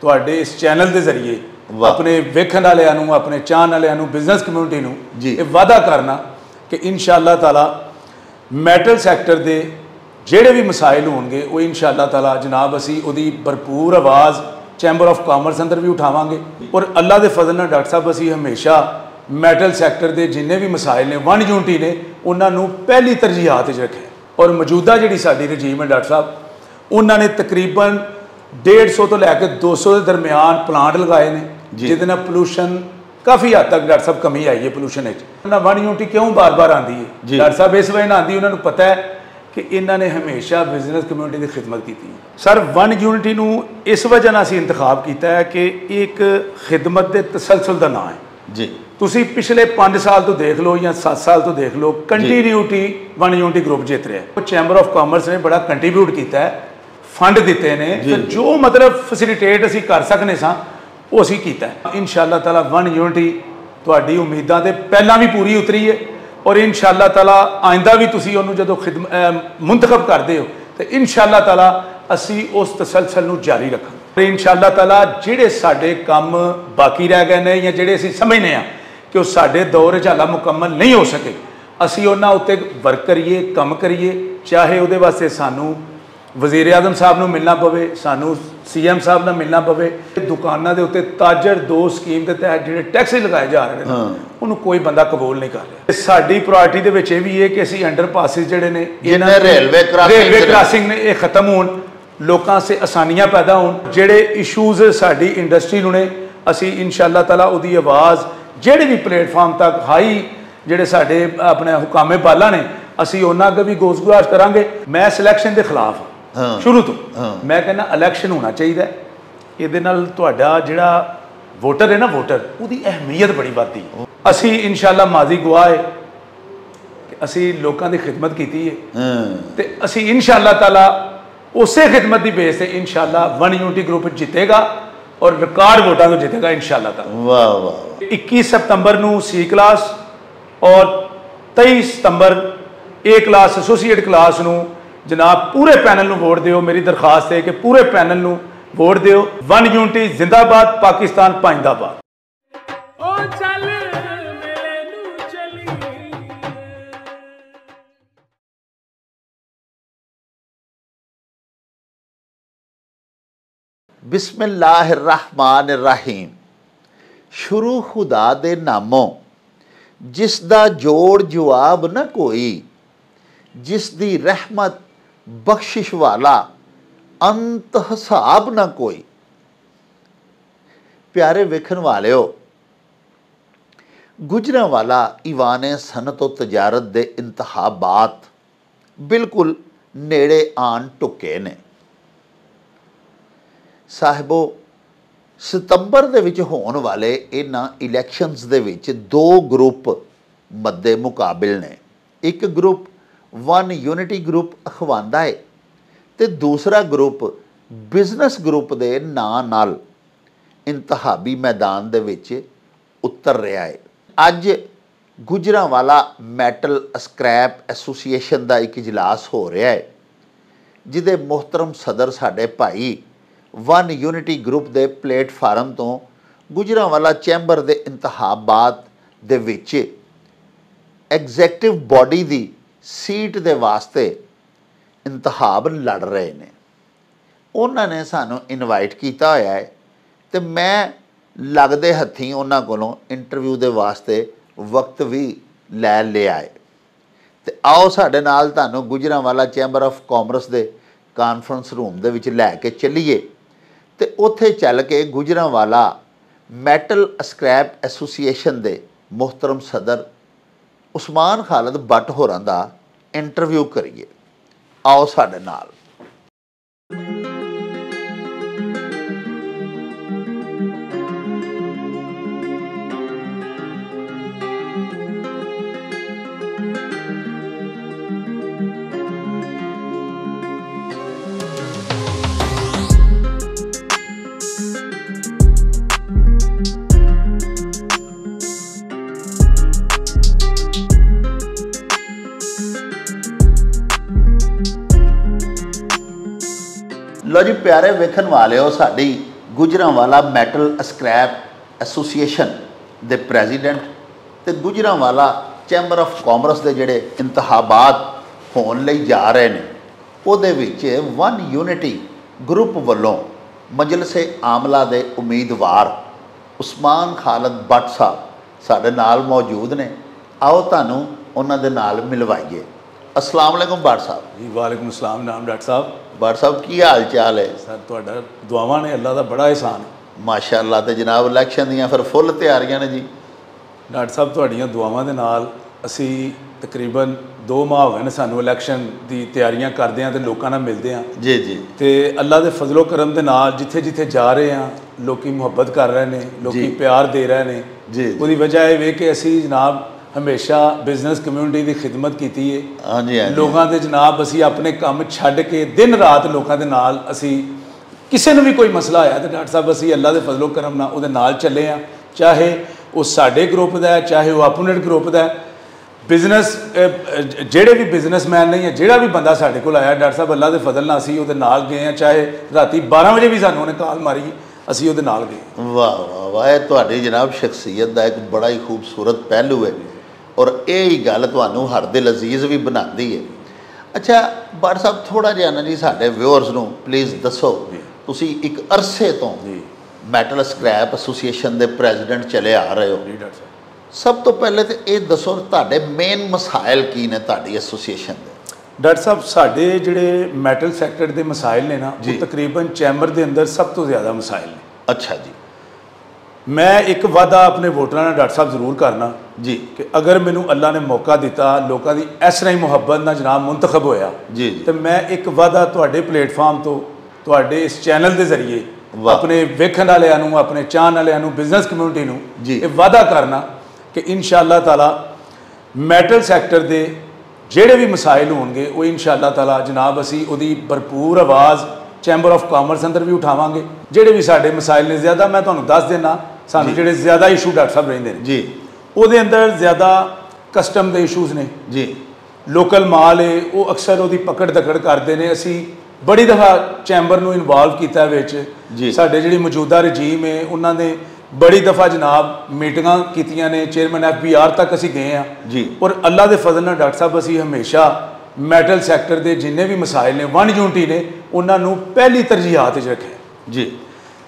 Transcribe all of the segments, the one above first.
ਤੁਹਾਡੇ ਇਸ ਚੈਨਲ ਦੇ ਜ਼ਰੀਏ। ਆਪਣੇ ਵੇਖਣ ਵਾਲਿਆਂ ਨੂੰ ਆਪਣੇ ਚਾਹਣ ਵਾਲਿਆਂ ਨੂੰ ਬਿਜ਼ਨਸ ਕਮਿਊਨਿਟੀ ਨੂੰ। ਇਹ ਵਾਅਦਾ ਕਰਨਾ ਕਿ ਇਨਸ਼ਾਅੱਲਾ ਤਾਲਾ ਮੈਟਲ ਸੈਕਟਰ ਦੇ ਜਿਹੜੇ ਵੀ ਮਸਾਇਲ ਹੋਣਗੇ ਉਹ ਇਨਸ਼ਾਅੱਲਾ ਤਾਲਾ ਜਨਾਬ ਅਸੀਂ ਉਹਦੀ ਭਰਪੂਰ ਆਵਾਜ਼ ਚੈਂਬਰ ਆਫ ਕਾਮਰਸ ਅੰਦਰ ਵੀ ਉਠਾਵਾਂਗੇ ਔਰ ਅੱਲਾ ਦੇ ਫਜ਼ਲ ਨਾਲ ਡਾਕਟਰ ਸਾਹਿਬ ਅਸੀਂ ਹਮੇਸ਼ਾ ਮੈਟਲ ਸੈਕਟਰ ਦੇ ਜਿੰਨੇ ਵੀ ਮਸਾਇਲ ਨੇ ਵਨ ਯੂਨਿਟੀ ਨੇ ਉਹਨਾਂ ਨੂੰ ਪਹਿਲੀ ਤਰਜੀਹਾਤ 'ਚ ਰੱਖਿਆ ਔਰ ਮੌਜੂਦਾ ਜਿਹੜੀ ਸਾਡੀ ਰਜੀਮ ਹੈ ਡਾਕਟਰ ਸਾਹਿਬ ਉਹਨਾਂ ਨੇ ਤਕਰੀਬਨ 150 ਤੋਂ ਲੈ ਕੇ 200 ਦੇ ਦਰਮਿਆਨ ਪਲਾਂਟ ਲਗਾਏ ਨੇ। ਜਿਹਦੇ ਨਾਲ ਪੋਲੂਸ਼ਨ ਕਾਫੀ ਹੱਦ ਤੱਕ ਡਾਕਟਰ ਸਾਹਿਬ ਕਮੀ ਆਈ ਹੈ ਪੋਲੂਸ਼ਨ ਵਿੱਚ ਉਹਨਾਂ ਵਨ ਯੂਨਿਟੀ ਕਿਉਂ ਬਾਰ-ਬਾਰ ਆਂਦੀ ਹੈ। ਡਾਕਟਰ ਸਾਹਿਬ ਇਸ ਵਜ੍ਹਾ ਨਾਲ ਆਂਦੀ ਉਹਨਾਂ ਨੂੰ ਪਤਾ ਹੈ ਕਿ ਇਹਨਾਂ ਨੇ ਹਮੇਸ਼ਾ ਬਿਜ਼ਨਸ ਕਮਿਊਨਿਟੀ ਦੀ ਖਿਦਮਤ ਕੀਤੀ ਹੈ ਸਰ ਵਨ ਯੂਨਿਟੀ ਨੂੰ ਇਸ ਵਜ੍ਹਾ ਨਾਲ ਅਸੀਂ ਇੰਤਖਾਬ ਕੀਤਾ ਹੈ ਕਿ ਇਹ ਇੱਕ ਖਿਦਮਤ ਦੇ ਤਸਲਸਲ ਦਾ ਨਾਮ ਹੈ ਜੀ ਤੁਸੀਂ ਪਿਛਲੇ 5 ਸਾਲ ਤੋਂ ਦੇਖ ਲਓ ਜਾਂ 7 ਸਾਲ ਤੋਂ ਦੇਖ ਲਓ ਕੰਟੀਨਿਊਟੀ ਵਨ ਯੂਨਿਟੀ ਗਰੁੱਪ ਜਿੱਤ ਰਿਹਾ ਹੈ ਉਹ ਚੈਂਬਰ ਆਫ ਕਾਮਰਸ ਨੇ ਬੜਾ ਕੰਟਰੀਬਿਊਟ ਕੀਤਾ ਹੈ ਫੰਡ ਦਿੱਤੇ ਨੇ। ਤੇ ਜੋ ਮਤਲਬ ਫੈਸਿਲਿਟੇਟ ਅਸੀਂ ਕਰ ਸਕਨੇ ਸਾਂ ਉਹ ਅਸੀਂ ਕੀਤਾ ਇਨਸ਼ਾਅੱਲਾ ਤਾਲਾ ਵਨ ਯੂਨਿਟੀ ਤੁਹਾਡੀ ਉਮੀਦਾਂ ਤੇ ਪਹਿਲਾਂ ਵੀ ਪੂਰੀ ਉਤਰੀ ਹੈ ਔਰ ਇਨਸ਼ਾਅੱਲਾ ਤਾਲਾ ਆਇੰਦਾ ਵੀ ਤੁਸੀਂ ਉਹਨੂੰ ਜਦੋਂ ਖਿਦਮ ਮੁੰਤਖਬ ਕਰਦੇ ਹੋ ਤੇ ਇਨਸ਼ਾਅੱਲਾ ਤਾਲਾ ਅਸੀਂ ਉਸ ਤਸਲਸਲ ਨੂੰ ਜਾਰੀ ਰੱਖਾਂਗੇ ਤੇ ਇਨਸ਼ਾਅੱਲਾ ਤਾਲਾ ਜਿਹੜੇ ਸਾਡੇ ਕੰਮ ਬਾਕੀ ਰਹਿ ਗਏ ਨੇ ਜਾਂ ਜਿਹੜੇ ਅਸੀਂ ਸਮਝਨੇ ਆ ਕਿ ਉਹ ਸਾਡੇ ਦੌਰ ਵਿੱਚ ਹਾਲਾ ਮੁਕੰਮਲ ਨਹੀਂ ਹੋ ਸਕੇ ਅਸੀਂ ਉਹਨਾਂ ਉੱਤੇ ਵਰਕ ਕਰੀਏ ਕੰਮ ਕਰੀਏ ਚਾਹੇ ਉਹਦੇ ਵਾਸਤੇ ਸਾਨੂੰ ਵਜ਼ੀਰ ਆਜ਼ਮ ਸਾਹਿਬ ਨੂੰ ਮਿਲਣਾ ਪਵੇ ਸਾਨੂੰ ਸੀਐਮ ਸਾਹਿਬ ਨਾਲ ਮਿਲਣਾ ਪਵੇ ਦੁਕਾਨਾਂ ਦੇ ਉੱਤੇ ਤਾਜਰ ਦੋ ਸਕੀਮ ਦੇ ਤਹਿਤ ਜਿਹੜੇ ਟੈਕਸ ਲਗਾਏ ਜਾ ਰਹੇ ਨੇ ਉਹਨੂੰ ਕੋਈ ਬੰਦਾ ਕਬੂਲ ਨਹੀਂ ਕਰ ਰਿਹਾ। ਸਾਡੀ ਪ੍ਰਾਇੋਰਟੀ ਦੇ ਵਿੱਚ ਇਹ ਵੀ ਹੈ ਕਿ ਅਸੀਂ ਅੰਡਰ ਪਾਸਿਸ ਜਿਹੜੇ ਨੇ railway crossings railway ਨੇ। ਇਹ ਖਤਮ ਹੋਣ ਲੋਕਾਂ ਸੇ ਆਸਾਨੀਆਂ ਪੈਦਾ ਹੋਣ ਜਿਹੜੇ ਇਸ਼ੂਜ਼ ਸਾਡੀ ਇੰਡਸਟਰੀ ਨੂੰ ਨੇ ਅਸੀਂ ਇਨਸ਼ਾਅੱਲਾ ਤਾਲਾ ਉਹਦੀ ਆਵਾਜ਼ ਜਿਹੜੇ ਵੀ ਪਲੇਟਫਾਰਮ ਤੱਕ ਹਾਈ ਜਿਹੜੇ ਸਾਡੇ ਆਪਣੇ ਹੁਕਾਮੇ ਬਾਲਾ ਨੇ ਅਸੀਂ ਉਹਨਾਂ ਅੱਗੇ ਵੀ ਗੋਸਗੁਜ਼ਾਰ ਕਰਾਂਗੇ। ਮੈਂ ਸਿਲੈਕਸ਼ਨ ਦੇ ਖਿਲਾਫ ਹਾਂ। ਸ਼ੁਰੂ ਤੋਂ। ਮੈਂ ਕਹਿੰਦਾ ਇਲੈਕਸ਼ਨ ਹੋਣਾ ਚਾਹੀਦਾ ਹੈ। ਇਹਦੇ ਨਾਲ ਤੁਹਾਡਾ ਜਿਹੜਾ ਵੋਟਰ ਹੈ ਨਾ ਵੋਟਰ ਉਹਦੀ ਅਹਿਮੀਅਤ ਬੜੀ ਵੱਧਦੀ ਅਸੀਂ ਇਨਸ਼ਾਅੱਲਾ ਮਾਜ਼ੀ ਗਵਾਹ ਹੈ ਕਿ ਅਸੀਂ ਲੋਕਾਂ ਦੀ ਖਿਦਮਤ ਕੀਤੀ ਹੈ ਹਾਂ ਤੇ ਅਸੀਂ ਇਨਸ਼ਾਅੱਲਾ ਤਾਲਾ ਉਸੇ ਖਿਦਮਤ ਦੀ ਬੇਸ ਤੇ ਇਨਸ਼ਾਅੱਲਾ ਵਨ ਯੂਨਿਟੀ ਗਰੁੱਪ ਜਿੱਤੇਗਾ ਔਰ ਰਿਕਾਰਡ ਵੋਟਾਂ ਤੋਂ ਜਿੱਤੇਗਾ ਇਨਸ਼ਾਅੱਲਾ ਤਾਲਾ ਵਾਹ ਵਾਹ 21 ਸਤੰਬਰ ਨੂੰ ਸੀ ਕਲਾਸ ਔਰ 23 ਸਤੰਬਰ ਏ ਕਲਾਸ ਐਸੋਸੀਏਟ ਕਲਾਸ ਨੂੰ ਜਨਾਬ ਪੂਰੇ ਪੈਨਲ ਨੂੰ ਵੋਟ ਦਿਓ ਮੇਰੀ ਦਰਖਾਸਤ ਹੈ ਕਿ ਪੂਰੇ ਪੈਨਲ ਨੂੰ ਵੋਟ ਦਿਓ ਵਨ ਯੂਨਿਟੀ ਜ਼ਿੰਦਾਬਾਦ ਪਾਕਿਸਤਾਨ ਪਾਇੰਦਾਬਾਦ ਓ ਚੱਲ ਮੇਲੇ ਨੂੰ ਚਲੀਏ ਬਿਸਮਿਲ੍ਲਾਹਿਰਰਹਿਮਾਨਿਰਰਹੀਮ ਸ਼ੁਰੂ ਖੁਦਾ ਦੇ ਨਾਮੋਂ ਜਿਸ ਦਾ ਜੋੜ ਜਵਾਬ ਨਾ ਕੋਈ ਜਿਸ ਦੀ ਰਹਿਮਤ ਬਖਸ਼ਿਸ਼ ਵਾਲਾ, ਅੰਤ ਹਿਸਾਬ ਨਾ ਕੋਈ। ਪਿਆਰੇ ਵੇਖਣ ਵਾਲਿਓ ਗੁਜਰਾਂ ਵਾਲਾ ਇਵਾਨੇ ਸਨਤ ਤੇ ਤਜਾਰਤ ਦੇ ਇੰਤਖਾਬਾਤ ਬਿਲਕੁਲ ਨੇੜੇ ਆਣ ਟੁਕੇ ਨੇ। ਸਾਹਿਬੋ, ਸਤੰਬਰ ਦੇ ਵਿੱਚ ਹੋਣ ਵਾਲੇ ਇਹਨਾਂ ਇਲੈਕਸ਼ਨਸ ਦੇ ਵਿੱਚ ਦੋ ਗਰੁੱਪ ਮੱਦੇ ਮੁਕਾਬਲ ਨੇ। ਇੱਕ ਗਰੁੱਪ ਵਨ ਯੂਨਿਟੀ ਗਰੁੱਪ ਅਖਵਾਂਦਾ ਹੈ ਤੇ ਦੂਸਰਾ ਗਰੁੱਪ ਬਿਜ਼ਨਸ ਗਰੁੱਪ ਦੇ ਨਾਂ ਨਾਲ ਇੰਤਹਾਬੀ ਮੈਦਾਨ ਦੇ ਵਿੱਚ ਉਤਰ ਰਿਹਾ ਹੈ। ਅੱਜ ਗੁਜਰਾਂਵਾਲਾ ਮੈਟਲ ਸਕ੍ਰੈਪ ਐਸੋਸੀਏਸ਼ਨ ਦਾ ਇੱਕ ਇਜਲਾਸ ਹੋ ਰਿਹਾ ਹੈ, ਜਿਹਦੇ ਮੁਹਤਰਮ ਸਦਰ ਸਾਡੇ ਭਾਈ ਵਨ ਯੂਨਿਟੀ ਗਰੁੱਪ ਦੇ ਪਲੇਟਫਾਰਮ ਤੋਂ ਗੁਜਰਾਂਵਾਲਾ ਚੈਂਬਰ ਦੇ ਇੰਤਖਾਬਾਤ ਦੇ ਵਿੱਚ ਐਗਜ਼ੈਕਟਿਵ ਬਾਡੀ ਦੀ ਸੀਟ ਦੇ ਵਾਸਤੇ ਇੰਤਖਾਬ ਲੜ ਰਹੇ ਨੇ। ਉਹਨਾਂ ਨੇ ਸਾਨੂੰ ਇਨਵਾਈਟ ਕੀਤਾ ਹੋਇਆ ਹੈ ਤੇ ਮੈਂ ਲੱਗਦੇ ਹੱਥੀਂ ਉਹਨਾਂ ਕੋਲੋਂ ਇੰਟਰਵਿਊ ਦੇ ਵਾਸਤੇ ਵਕਤ ਵੀ ਲੈ ਲਿਆ ਹੈ। ਤੇ ਆਓ ਸਾਡੇ ਨਾਲ ਤੁਹਾਨੂੰ ਗੁਜਰਾਂਵਾਲਾ ਚੈਂਬਰ ਆਫ ਕਾਮਰਸ ਦੇ ਕਾਨਫਰੰਸ ਰੂਮ ਦੇ ਵਿੱਚ ਲੈ ਕੇ ਚੱਲੀਏ। ਤੇ ਉੱਥੇ ਚੱਲ ਕੇ ਗੁਜਰਾਂਵਾਲਾ ਮੈਟਲ ਸਕ੍ਰੈਪ ਐਸੋਸੀਏਸ਼ਨ ਦੇ ਮੁਹਤਰਮ ਸਦਰ ਉਸਮਾਨ ਖਾਲਦ ਬੱਟ ਹੋਰਾਂ ਦਾ ਇੰਟਰਵਿਊ ਕਰੀਏ। ਆਓ ਸਾਡੇ ਨਾਲ। ਪਿਆਰੇ ਵੇਖਣ ਵਾਲਿਓ, ਸਾਡੀ ਗੁਜਰਾਂਵਾਲਾ ਮੈਟਲ ਸਕ੍ਰੈਪ ਐਸੋਸੀਏਸ਼ਨ ਦੇ ਪ੍ਰੈਜ਼ੀਡੈਂਟ ਤੇ ਗੁਜਰਾਂਵਾਲਾ ਚੈਂਬਰ ਆਫ ਕਾਮਰਸ ਦੇ ਜਿਹੜੇ ਇੰਤਖਾਬਾਤ ਹੋਣ ਲਈ ਜਾ ਰਹੇ ਨੇ, ਉਹਦੇ ਵਿੱਚ ਵਨ ਯੂਨਿਟੀ ਗਰੁੱਪ ਵੱਲੋਂ ਮਜਲਸੇ ਆਮਲਾ ਦੇ ਉਮੀਦਵਾਰ ਉਸਮਾਨ ਖਾਲਦ ਬੱਟ ਸਾਹਿਬ ਸਾਡੇ ਨਾਲ ਮੌਜੂਦ ਨੇ। ਆਓ ਤੁਹਾਨੂੰ ਉਹਨਾਂ ਦੇ ਨਾਲ ਮਿਲਵਾਈਏ। ਅਸਲਾਮ ਅਲੈਕੁਮ ਬੱਟ ਸਾਹਿਬ। ਜੀ ਵਾਲੇਕੁਮ ਅਸਲਾਮ ਨਾਮ ਡਾਕਟਰ ਸਾਹਿਬ। ਬੱਟ ਸਾਹਿਬ ਕੀ ਹਾਲ ਚਾਲ ਹੈ? ਸਰ ਤੁਹਾਡਾ ਦੁਆਵਾਂ ਨੇ ਅੱਲਾ ਦਾ ਬੜਾ ਇਹਸਾਨ ਮਾਸ਼ਾਅੱਲਾ ਤੇ ਜਨਾਬ ਇਲੈਕਸ਼ਨ ਦੀਆਂ ਫਿਰ ਫੁੱਲ ਤਿਆਰੀਆਂ ਨੇ ਜੀ। ਡਾਕਟਰ ਸਾਹਿਬ ਤੁਹਾਡੀਆਂ ਦੁਆਵਾਂ ਦੇ ਨਾਲ ਅਸੀਂ ਤਕਰੀਬਨ 2 ਮਾਹ ਹੋ ਗਏ ਨੇ ਸਾਨੂੰ ਇਲੈਕਸ਼ਨ ਦੀ ਤਿਆਰੀਆਂ ਕਰਦੇ ਆਂ ਤੇ ਲੋਕਾਂ ਨਾਲ ਮਿਲਦੇ ਆਂ। ਜੀ ਜੀ। ਤੇ ਅੱਲਾ ਦੇ ਫਜ਼ਲੋ ਕਰਮ ਦੇ ਨਾਲ ਜਿੱਥੇ ਜਿੱਥੇ ਜਾ ਰਹੇ ਆਂ ਲੋਕੀ ਮੁਹੱਬਤ ਕਰ ਰਹੇ ਨੇ ਲੋਕੀ। ਪਿਆਰ ਦੇ ਰਹੇ ਨੇ। ਜੀ। ਉਹਦੀ ਵਜ੍ਹਾ ਇਹ ਵੇ ਕਿ ਅਸੀਂ ਜਨਾਬ ਹਮੇਸ਼ਾ ਬਿਜ਼ਨਸ ਕਮਿਊਨਿਟੀ ਦੀ ਖਿਦਮਤ ਕੀਤੀ ਹੈ ਹਾਂਜੀ ਹਾਂਜੀ ਲੋਕਾਂ ਦੇ ਜਨਾਬ ਅਸੀਂ ਆਪਣੇ ਕੰਮ ਛੱਡ ਕੇ ਦਿਨ ਰਾਤ ਲੋਕਾਂ ਦੇ ਨਾਲ ਅਸੀਂ ਕਿਸੇ ਨੂੰ ਵੀ ਕੋਈ ਮਸਲਾ ਆਇਆ ਤੇ ਡਾਕਟਰ ਸਾਹਿਬ ਅਸੀਂ ਅੱਲਾ ਦੇ ਫਜ਼ਲੋ ਕਰਮ ਨਾਲ ਉਹਦੇ ਨਾਲ ਚੱਲੇ ਆ ਚਾਹੇ ਉਹ ਸਾਡੇ ਗਰੁੱਪ ਦਾ ਹੈ ਚਾਹੇ ਉਹ ਆਪੋਨੈਂਟ ਗਰੁੱਪ ਦਾ ਹੈ ਬਿਜ਼ਨਸ ਜਿਹੜੇ ਵੀ ਬਿਜ਼ਨਸਮੈਨ ਨੇ ਜਾਂ ਜਿਹੜਾ ਵੀ ਬੰਦਾ ਸਾਡੇ ਕੋਲ ਆਇਆ ਡਾਕਟਰ ਸਾਹਿਬ ਅੱਲਾ ਦੇ ਫਜ਼ਲ ਨਾਲ ਅਸੀਂ ਉਹਦੇ ਨਾਲ ਗਏ ਆ ਚਾਹੇ ਰਾਤੀ 12 ਵਜੇ ਵੀ ਸਾਨੂੰ ਉਹਨੇ ਕਾਲ ਮਾਰੀ ਅਸੀਂ ਉਹਦੇ ਨਾਲ ਗਏ ਵਾਹ ਵਾਹ ਵਾਹ ਇਹ ਤੁਹਾਡੀ ਜਨਾਬ ਸ਼ਖਸੀਅਤ ਦਾ ਇੱਕ ਬੜਾ ਹੀ ਖੂਬਸੂਰਤ ਪਹਿਲੂ ਹੈ ਔਰ ਇਹ ਹੀ ਗੱਲ ਤੁਹਾਨੂੰ ਹਰ ਦਿਲ ਅਜ਼ੀਜ਼ ਵੀ ਬਣਾਉਂਦੀ ਹੈ। ਅੱਛਾ ਬਾਰ ਸਾਹਿਬ ਥੋੜਾ ਜਿਹਾ ਨਾ ਜੀ ਸਾਡੇ ਵਿਊਅਰਸ ਨੂੰ ਪਲੀਜ਼ ਦੱਸੋ ਤੁਸੀਂ ਇੱਕ ਅਰਸੇ ਤੋਂ ਜੀ। ਮੈਟਲ ਸਕ੍ਰੈਪ ਐਸੋਸੀਏਸ਼ਨ ਦੇ ਪ੍ਰੈਜ਼ੀਡੈਂਟ ਚਲੇ ਆ ਰਹੇ ਹੋ। ਜੀ ਡਾਕਟਰ ਸਾਹਿਬ। ਸਭ ਤੋਂ ਪਹਿਲੇ ਤੇ ਇਹ ਦੱਸੋ ਤੁਹਾਡੇ ਮੇਨ ਮਸਾਇਲ ਕੀ ਨੇ ਤੁਹਾਡੀ ਐਸੋਸੀਏਸ਼ਨ ਦੇ? ਡਾਕਟਰ ਸਾਹਿਬ ਸਾਡੇ ਜਿਹੜੇ ਮੈਟਲ ਸੈਕਟਰ ਦੇ ਮਸਾਇਲ ਨੇ ਨਾ। ਉਹ ਤਕਰੀਬਨ ਚੈਂਬਰ ਦੇ ਅੰਦਰ ਸਭ ਤੋਂ ਜ਼ਿਆਦਾ ਮਸਾਇਲ ਨੇ। ਅੱਛਾ ਜੀ। ਮੈਂ ਇੱਕ ਵਾਅਦਾ ਆਪਣੇ ਵੋਟਰਾਂ ਨਾਲ ਡਾਕਟਰ ਸਾਹਿਬ ਜ਼ਰੂਰ ਕਰਨਾ ਜੀ ਕਿ ਅਗਰ ਮੈਨੂੰ ਅੱਲਾ ਨੇ ਮੌਕਾ ਦਿੱਤਾ ਲੋਕਾਂ ਦੀ ਇਸ ਤਰ੍ਹਾਂ ਹੀ ਮੁਹੱਬਤ ਨਾਲ ਜਨਾਬ ਮੁੰਤਖਬ ਹੋਇਆ ਜੀ, ਜੀ। ਤੇ ਮੈਂ ਇੱਕ ਵਾਅਦਾ ਤੁਹਾਡੇ ਪਲੇਟਫਾਰਮ ਤੋਂ ਤੁਹਾਡੇ ਇਸ ਚੈਨਲ ਦੇ ਜ਼ਰੀਏ ਵਾਹ। ਆਪਣੇ ਵੇਖਣ ਵਾਲਿਆਂ ਨੂੰ ਆਪਣੇ ਚਾਹਣ ਵਾਲਿਆਂ ਨੂੰ ਬਿਜ਼ਨਸ ਕਮਿਊਨਿਟੀ ਨੂੰ ਜੀ। ਇਹ ਵਾਅਦਾ ਕਰਨਾ ਕਿ ਇਨਸ਼ਾਅੱਲਾ ਤਾਲਾ ਮੈਟਲ ਸੈਕਟਰ ਦੇ ਜਿਹੜੇ ਵੀ ਮਸਾਇਲ ਹੋਣਗੇ ਉਹ ਇਨਸ਼ਾਅੱਲਾ ਤਾਲਾ ਜਨਾਬ ਅਸੀਂ ਉਹਦੀ ਭਰਪੂਰ ਆਵਾਜ਼ ਚੈਂਬਰ ਆਫ ਕਾਮਰਸ ਅੰਦਰ ਵੀ ਉਠਾਵਾਂਗੇ ਜਿਹੜੇ ਵੀ ਸਾਡੇ ਮਸਾਇਲ ਨੇ ਜ਼ਿਆਦਾ ਮੈਂ ਤੁਹਾਨੂੰ ਦੱਸ ਦੇਣਾ ਸਾਨੂੰ ਜਿਹੜੇ ਜ਼ਿਆਦਾ ਇਸ਼ੂ ਡਾਕਟਰ ਸਾਹਿਬ ਰਹਿੰਦੇ ਨੇ। ਜੀ। ਉਹਦੇ ਅੰਦਰ ਜ਼ਿਆਦਾ ਕਸਟਮ ਦੇ ਇਸ਼ੂਜ਼ ਨੇ। ਜੀ। ਲੋਕਲ ਮਾਲ ਹੈ ਉਹ ਅਕਸਰ ਉਹਦੀ ਪਕੜ ਦਕੜ ਕਰਦੇ ਨੇ। ਅਸੀਂ ਬੜੀ ਦਫਾ ਚੈਂਬਰ ਨੂੰ ਇਨਵੋਲਵ ਕੀਤਾ ਵਿੱਚ। ਜੀ। ਸਾਡੇ ਜਿਹੜੀ ਮੌਜੂਦਾ ਰਜੀਮ ਹੈ ਉਹਨਾਂ ਨੇ ਬੜੀ ਦਫਾ ਜਨਾਬ ਮੀਟਿੰਗਾਂ ਕੀਤੀਆਂ ਨੇ। ਚੇਅਰਮੈਨ ਐਫਬੀਆਰ ਤੱਕ ਅਸੀਂ ਗਏ ਆ ਜੀ। ਔਰ ਅੱਲਾ ਦੇ ਫਜ਼ਲ ਨਾਲ ਡਾਕਟਰ ਸਾਹਿਬ ਅਸੀਂ ਹਮੇਸ਼ਾ ਮੈਟਲ ਸੈਕਟਰ ਦੇ ਜਿੰਨੇ ਵੀ ਮਸਾਇਲ ਨੇ ਵਨ ਯੂਨਿਟੀ ਨੇ ਉਹਨਾਂ ਨੂੰ ਪਹਿਲੀ ਤਰਜੀਹਾਤ ਵਿੱਚ ਰੱਖਿਆ ਜੀ।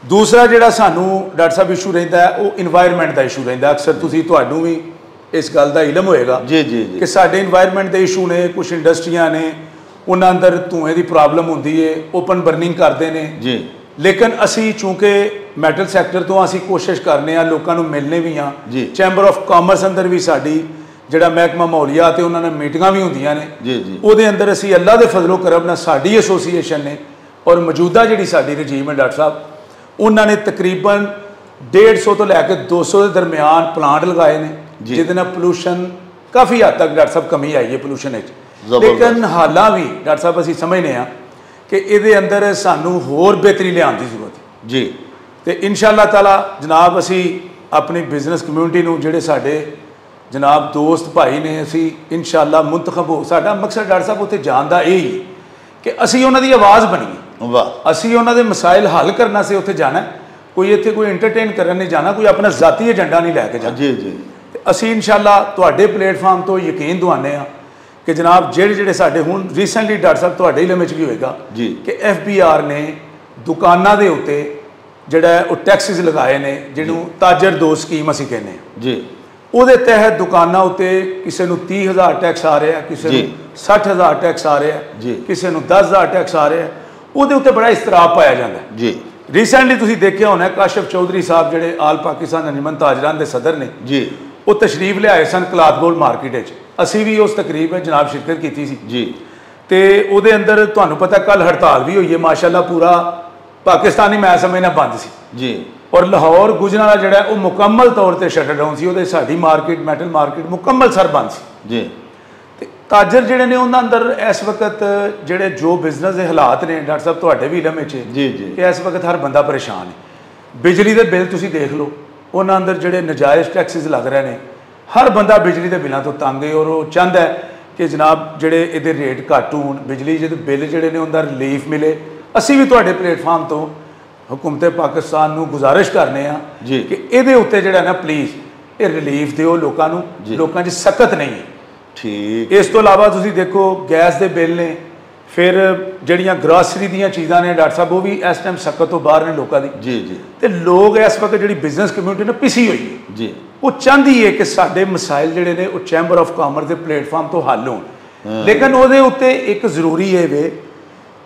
ਦੂਸਰਾ ਜਿਹੜਾ ਸਾਨੂੰ ਡਾਕਟਰ ਸਾਹਿਬ ਇਸ਼ੂ ਰਹਿੰਦਾ ਉਹ এনवायरमेंट ਦਾ ਇਸ਼ੂ ਰਹਿੰਦਾ ਅਕਸਰ ਤੁਸੀਂ ਤੁਹਾਨੂੰ ਵੀ ਇਸ ਗੱਲ ਦਾ ਇਲਮ ਹੋਏਗਾ ਜੀ ਜੀ ਕਿ ਸਾਡੇ এনवायरमेंट ਦੇ ਇਸ਼ੂ ਨੇ ਕੁਝ ਇੰਡਸਟਰੀਆਂ ਨੇ ਉਹਨਾਂ ਅੰਦਰ ਧੂਏ ਦੀ ਪ੍ਰੋਬਲਮ ਹੁੰਦੀ ਏ ਓਪਨ ਬਰਨਿੰਗ ਕਰਦੇ ਨੇ। ਜੀ। ਲੇਕਿਨ ਅਸੀਂ ਚੂੰਕਿ ਮੈਟਲ ਸੈਕਟਰ ਤੋਂ ਅਸੀਂ ਕੋਸ਼ਿਸ਼ ਕਰਨੇ ਆ ਲੋਕਾਂ ਨੂੰ ਮਿਲਣੇ ਵੀ ਆ। ਚੈਂਬਰ ਆਫ ਕਾਮਰਸ ਅੰਦਰ ਵੀ ਸਾਡੀ ਜਿਹੜਾ ਮਹਿਕਮਾ ਮੌਲੀਆ ਤੇ ਉਹਨਾਂ ਨਾਲ ਮੀਟਿੰਗਾਂ ਵੀ ਹੁੰਦੀਆਂ ਨੇ। ਜੀ ਜੀ। ਉਹਦੇ ਅੰਦਰ ਅਸੀਂ ਅੱਲਾ ਦੇ ਫਜ਼ਲੋ ਕਰਮ ਨਾਲ ਸਾਡੀ ਐਸੋਸੀਏਸ਼ਨ ਨੇ ਔਰ ਮੌਜੂਦਾ ਜਿਹੜੀ ਸਾਡੀ ਰਜੀਮ ਹੈ ਡਾਕਟਰ ਸਾਹਿਬ ਉਹਨਾਂ ਨੇ ਤਕਰੀਬਨ 150 ਤੋਂ ਲੈ ਕੇ 200 ਦੇ ਦਰਮਿਆਨ ਪਲਾਂਟ ਲਗਾਏ ਨੇ। ਜਿਹਦੇ ਨਾਲ ਪੋਲੂਸ਼ਨ ਕਾਫੀ ਹੱਦ ਤੱਕ ਡਾਕਟਰ ਸਾਹਿਬ ਕਮੀ ਆਈ ਹੈ ਪੋਲੂਸ਼ਨ ਵਿੱਚ। ਲੇਕਿਨ ਹਾਲਾਂ ਵੀ ਡਾਕਟਰ ਸਾਹਿਬ ਅਸੀਂ ਸਮਝਨੇ ਆ ਕਿ ਇਹਦੇ ਅੰਦਰ ਸਾਨੂੰ ਹੋਰ ਬਿਹਤਰੀ ਲਿਆਉਣ ਦੀ ਜ਼ਰੂਰਤ ਹੈ ਜੀ ਤੇ ਇਨਸ਼ਾਅੱਲਾ ਤਾਲਾ ਜਨਾਬ ਅਸੀਂ ਆਪਣੀ ਬਿਜ਼ਨਸ ਕਮਿਊਨਿਟੀ ਨੂੰ ਜਿਹੜੇ ਸਾਡੇ ਜਨਾਬ ਦੋਸਤ ਭਾਈ ਨੇ ਅਸੀਂ ਇਨਸ਼ਾਅੱਲਾ ਮੁੰਤਖਬ ਹੋ ਸਾਡਾ ਮਕਸਦ ਡਾਕਟਰ ਸਾਹਿਬ ਉੱਥੇ ਜਾਣ ਦਾ ਇਹ ਹੀ ਕਿ ਅਸੀਂ ਉਹਨਾਂ ਦੀ ਆਵਾਜ਼ ਬਣੀਏ ਵਾਹ ਅਸੀਂ ਉਹਨਾਂ ਦੇ ਮਸਾਇਲ ਹੱਲ ਕਰਨਾ ਸੇ ਉੱਥੇ ਜਾਣਾ। ਕੋਈ ਇੱਥੇ ਕੋਈ ਐਂਟਰਟੇਨ ਕਰਨ ਨਹੀਂ ਜਾਣਾ ਕੋਈ ਆਪਣਾ ਜ਼ਾਤੀ ਏਜੰਡਾ ਨਹੀਂ ਲੈ ਕੇ ਜਾਣਾ ਜੀ ਜੀ ਅਸੀਂ ਇਨਸ਼ਾਅੱਲਾ ਤੁਹਾਡੇ ਪਲੇਟਫਾਰਮ ਤੋਂ ਯਕੀਨ ਦਿਵਾਉਂਦੇ ਆ ਕਿ ਜਨਾਬ ਜਿਹੜੇ ਜਿਹੜੇ ਸਾਡੇ ਹੁਣ ਰੀਸੈਂਟਲੀ ਡਾਕਟਰ ਸਾਹਿਬ ਤੁਹਾਡੇ ਇਲਮ ਵਿੱਚ ਵੀ ਹੋਏਗਾ ਜੀ। ਕਿ ਐਫਬੀਆਰ ਨੇ ਦੁਕਾਨਾਂ ਦੇ ਉੱਤੇ ਜਿਹੜਾ ਉਹ ਟੈਕਸਿਸ ਲਗਾਏ ਨੇ ਜਿਹਨੂੰ ਤਾਜਰ ਦੋ ਸਕੀਮ ਅਸੀਂ ਕਹਿੰਦੇ ਹਾਂ ਜੀ ਉਹਦੇ ਤਹਿਤ ਦੁਕਾਨਾਂ ਉੱਤੇ ਕਿਸੇ ਨੂੰ 30000 ਟੈਕਸ ਆ ਰਿਹਾ ਕਿਸੇ ਨੂੰ ਜੀ। 60000 ਟੈਕਸ ਆ ਰਿਹਾ ਜੀ। ਕਿਸੇ ਨੂੰ 10000 ਟੈਕਸ ਆ ਰਿਹਾ ਉਹਦੇ ਉੱਤੇ ਬੜਾ ਇਸਤਰਾਬ ਪਾਇਆ ਜਾਂਦਾ ਜੀ। ਰੀਸੈਂਟਲੀ ਤੁਸੀਂ ਦੇਖਿਆ ਹੋਣਾ ਕਾਸ਼ਫ ਚੌਧਰੀ ਸਾਹਿਬ ਜਿਹੜੇ ਆਲ ਪਾਕਿਸਤਾਨ ਅੰਜਮਨ ਤਾਜਰਾਂ ਦੇ ਸਦਰ ਨੇ ਜੀ। ਉਹ ਤਸ਼ਰੀਫ ਲਿਆਏ ਸਨ ਕਲਾਥਗੋਲ ਮਾਰਕੀਟ ਵਿੱਚ। ਅਸੀਂ ਵੀ ਉਸ ਤਕਰੀਬ ਵਿੱਚ ਜਨਾਬ ਸ਼ਿਰਕਤ ਕੀਤੀ ਸੀ। ਜੀ। ਤੇ ਉਹਦੇ ਅੰਦਰ ਤੁਹਾਨੂੰ ਪਤਾ ਕੱਲ ਹੜਤਾਲ ਵੀ ਹੋਈ ਹੈ ਮਾਸ਼ਾਅੱਲਾ ਪੂਰਾ ਪਾਕਿਸਤਾਨੀ ਮੈਂ ਸਮਝਣਾ ਬੰਦ ਸੀ। ਜੀ। ਔਰ ਲਾਹੌਰ ਗੁਜਰਾਂਵਾਲਾ ਜਿਹੜਾ ਉਹ ਮੁਕੰਮਲ ਤੌਰ ਤੇ ਸ਼ਟਰ ਡਾਊਨ ਸੀ ਉਹਦੇ ਸਾਡੀ ਮਾਰਕੀਟ ਮੈਟਲ ਮਾਰਕੀਟ ਮੁਕੰਮਲ ਸਰ ਬੰਦ ਸੀ। ਜੀ। ਤਾਜਰ ਜਿਹੜੇ ਨੇ ਉਹਨਾਂ ਅੰਦਰ ਇਸ ਵਕਤ ਜਿਹੜੇ ਜੋ ਬਿਜ਼ਨਸ ਦੇ ਹਾਲਾਤ ਨੇ ਡਾਕਟਰ ਸਾਹਿਬ ਤੁਹਾਡੇ ਵੀ ਇਲਮ ਵਿੱਚ ਹੈ ਜੀ, ਜੀ। ਕਿ ਇਸ ਵਕਤ ਹਰ ਬੰਦਾ ਪਰੇਸ਼ਾਨ ਹੈ ਬਿਜਲੀ ਦੇ ਬਿੱਲ ਤੁਸੀਂ ਦੇਖ ਲਓ ਉਹਨਾਂ ਅੰਦਰ ਜਿਹੜੇ ਨਜਾਇਜ਼ ਟੈਕਸਿਸ ਲੱਗ ਰਹੇ ਨੇ ਹਰ ਬੰਦਾ ਬਿਜਲੀ ਦੇ ਬਿੱਲਾਂ ਤੋਂ ਤੰਗ ਹੈ ਔਰ ਉਹ ਚਾਹੁੰਦਾ ਹੈ ਕਿ ਜਨਾਬ ਜਿਹੜੇ ਇਹਦੇ ਰੇਟ ਘੱਟ ਹੋਣ ਬਿਜਲੀ ਦੇ ਬਿੱਲ ਜਿਹੜੇ ਨੇ ਉਹਨਾਂ ਦਾ ਰਿਲੀਫ ਮਿਲੇ ਅਸੀਂ ਵੀ ਤੁਹਾਡੇ ਪਲੇਟਫਾਰਮ ਤੋਂ ਹਕੂਮਤ ਪਾਕਿਸਤਾਨ ਨੂੰ ਗੁਜ਼ਾਰਿਸ਼ ਕਰਨੇ ਆ। ਕਿ ਇਹਦੇ ਉੱਤੇ ਜਿਹੜਾ ਨਾ ਪਲੀਜ਼ ਇਹ ਰਿਲੀਫ ਦਿਓ ਲੋਕਾਂ ਨੂੰ। ਲੋਕਾਂ 'ਚ ਸਖਤ ਨਹੀਂ ਹੈ ਠੀਕ। ਇਸ ਤੋਂ ਇਲਾਵਾ ਤੁਸੀਂ ਦੇਖੋ ਗੈਸ ਦੇ ਬਿੱਲ ਨੇ ਫਿਰ ਜਿਹੜੀਆਂ ਗਰਾਸਰੀ ਦੀਆਂ ਚੀਜ਼ਾਂ ਨੇ ਡਾਕਟਰ ਸਾਹਿਬ ਉਹ ਵੀ ਇਸ ਟਾਈਮ ਸਖਤ ਤੋਂ ਬਾਹਰ ਨੇ ਲੋਕਾਂ ਦੀ। ਜੀ ਜੀ। ਤੇ ਲੋਕ ਇਸ ਵਕਤ ਜਿਹੜੀ ਬਿਜ਼ਨਸ ਕਮਿਊਨਿਟੀ ਨੇ ਪਿਸੀ ਹੋਈ ਹੈ। ਜੀ। ਉਹ ਚਾਹੁੰਦੀ ਹੈ ਕਿ ਸਾਡੇ ਮਸਾਇਲ ਜਿਹੜੇ ਨੇ ਉਹ ਚੈਂਬਰ ਆਫ ਕਾਮਰਸ ਦੇ ਪਲੇਟਫਾਰਮ ਤੋਂ ਹੱਲ ਹੋਣ। ਲੇਕਿਨ ਉਹਦੇ ਉੱਤੇ ਇੱਕ ਜ਼ਰੂਰੀ ਹੈ ਵੇ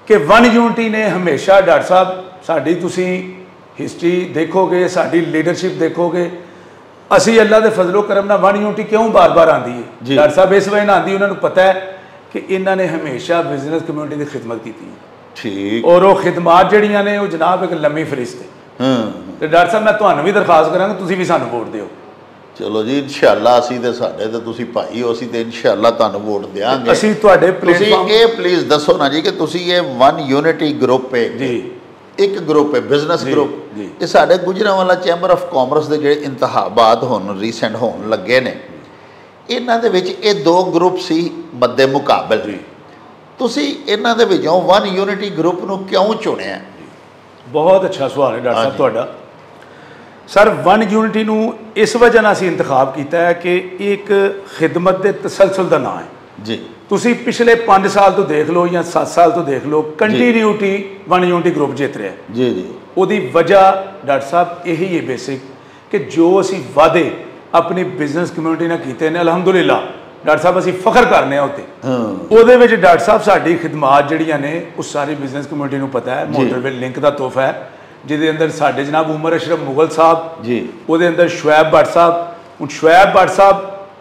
ਕਿ ਵਨ ਯੂਨਿਟੀ ਨੇ ਹਮੇਸ਼ਾ ਡਾਕਟਰ ਸਾਹਿਬ ਸਾਡੀ ਤੁਸੀਂ ਹਿਸਟਰੀ ਦੇਖੋਗੇ ਸਾਡੀ ਲੀਡਰਸ਼ਿਪ ਦੇਖੋਗੇ ਅਸੀਂ ਅੱਲਾ ਦੇ ਫਜ਼ਲੋ ਕਰਮ ਨਾਲ ਵਨ ਯੂਨਿਟੀ ਕਿਉਂ ਬਾਰ-ਬਾਰ ਆਂਦੀ ਹੈ? ਜੀ। ਡਾਕਟਰ ਸਾਹਿਬ ਇਸ ਵਜ੍ਹਾ ਨਾਲ ਆਂਦੀ ਉਹਨਾਂ ਨੂੰ ਪਤਾ ਹੈ ਕਿ ਇਹਨਾਂ ਨੇ ਹਮੇਸ਼ਾ ਬਿਜ਼ਨਸ ਕਮਿਊਨਿਟੀ ਦੀ ਖਿਦਮਤ ਕੀਤੀ ਹੈ। ਠੀਕ। ਔਰ ਉਹ ਖਿਦਮਤ ਜਿਹੜੀਆਂ ਨੇ ਉਹ ਜਨਾਬ ਇੱਕ ਲੰਮੀ ਫਰਿਸ਼ਤ। ਹੈ। ਹਾਂ ਤੇ ਡਾਕਟਰ ਸਾਹਿਬ ਮੈਂ ਤੁਹਾਨੂੰ ਵੀ ਦਰਖਾਸਤ ਕਰਾਂਗਾ ਤੁਸੀਂ ਵੀ ਸਾਨੂੰ ਵੋਟ ਦਿਓ। ਚਲੋ ਜੀ ਇਨਸ਼ਾਅੱਲਾ ਅਸੀਂ ਤੇ ਸਾਡੇ ਤੇ ਤੁਸੀਂ ਭਾਈ ਹੋ ਅਸੀਂ ਤੇ ਇਨਸ਼ਾਅੱਲਾ ਤੁਹਾਨੂੰ ਵੋਟ ਦੇਵਾਂਗੇ ਅਸੀਂ ਤੁਹਾਡੇ ਤੁਸੀਂ ਪਲੇਟਫਾਰਮ ਇਹ ਪਲੀਜ਼ ਦੱਸੋ ਨਾ ਜੀ ਕਿ ਤੁਸੀਂ ਇਹ ਵਨ ਯੂਨਿਟੀ ਗਰੁੱਪ ਹੈ। ਜੀ। ਇੱਕ ਗਰੁੱਪ ਹੈ ਬਿਜ਼ਨਸ ਗਰੁੱਪ। ਇਹ ਸਾਡੇ ਗੁਜਰਾਂਵਾਲਾ ਚੈਂਬਰ ਆਫ ਕਾਮਰਸ ਦੇ ਜਿਹੜੇ ਇੰਤਖਾਬਾਤ ਹੁਣ ਰੀਸੈਂਟ ਹੋਣ ਲੱਗੇ ਨੇ ਇਹਨਾਂ ਦੇ ਵਿੱਚ ਇਹ ਦੋ ਗਰੁੱਪ ਸੀ ਮੱਦੇ ਮੁਕਾਬਲ ਜੀ। ਤੁਸੀਂ ਇਹਨਾਂ ਦੇ ਵਿੱਚੋਂ ਵਨ ਯੂਨਿਟੀ ਗਰੁੱਪ ਨੂੰ ਕਿਉਂ ਚੁਣਿਆ ਬਹੁਤ ਅੱਛਾ ਸਵਾਲ ਹੈ ਡਾਕਟਰ ਸਾਹਿਬ। ਤੁਹਾਡਾ ਸਰ ਵਨ ਯੂਨਿਟੀ ਨੂੰ ਇਸ ਵਜ੍ਹਾ ਨਾਲ ਅਸੀਂ ਇੰਤਖਾਬ ਕੀਤਾ ਹੈ ਕਿ ਇਹ ਇੱਕ ਖਿਦਮਤ ਦੇ ਤਸਲਸਲ ਦਾ ਨਾਮ ਹੈ ਜੀ। ਤੁਸੀਂ ਪਿਛਲੇ 5 ਸਾਲ ਤੋਂ ਦੇਖ ਲਓ ਜਾਂ 7 ਸਾਲ ਤੋਂ ਦੇਖ ਲਓ ਕੰਟੀਨਿਊਟੀ ਵਨ ਯੂਨਿਟੀ ਗਰੁੱਪ ਜਿੱਤ ਰਿਹਾ ਜੀ ਜੀ। ਉਹਦੀ ਵਜ੍ਹਾ ਡਾਕਟਰ ਸਾਹਿਬ ਇਹੀ ਹੈ ਬੇਸਿਕ ਕਿ ਜੋ ਅਸੀਂ ਵਾਅਦੇ ਆਪਣੀ ਬਿਜ਼ਨਸ ਕਮਿਊਨਿਟੀ ਨਾਲ ਕੀਤੇ ਨੇ ਅਲਹਮਦੁਲਿਲਾ ਡਾਕਟਰ ਸਾਹਿਬ ਅਸੀਂ ਫਖਰ ਕਰਨੇ ਆ ਉੱਤੇ। ਹਾਂ। ਉਹਦੇ ਵਿੱਚ ਡਾਕਟਰ ਸਾਹਿਬ ਸਾਡੀ ਖਿਦਮਤ ਜਿਹੜੀਆਂ ਨੇ ਉਹ ਸਾਰੀ ਬਿਜ਼ਨਸ ਕਮਿਊਨਿਟੀ ਨੂੰ ਪਤਾ ਹੈ। ਮੋਟਰਵੇ ਲਿੰਕ ਦਾ ਤੋਹਫਾ ਹੈ ਜਿਹਦੇ ਅੰਦਰ ਸਾਡੇ ਜਨਾਬ ਉਮਰ ਅਸ਼ਰਫ ਮੁਗਲ ਸਾਹਿਬ ਜੀ। ਉਹਦੇ ਅੰਦਰ ਸ਼ੁਐਬ ਭੱਟ ਸਾਹਿਬ। ਹੁਣ ਸ਼ੁਐਬ ਭੱਟ ਸਾਹਿਬ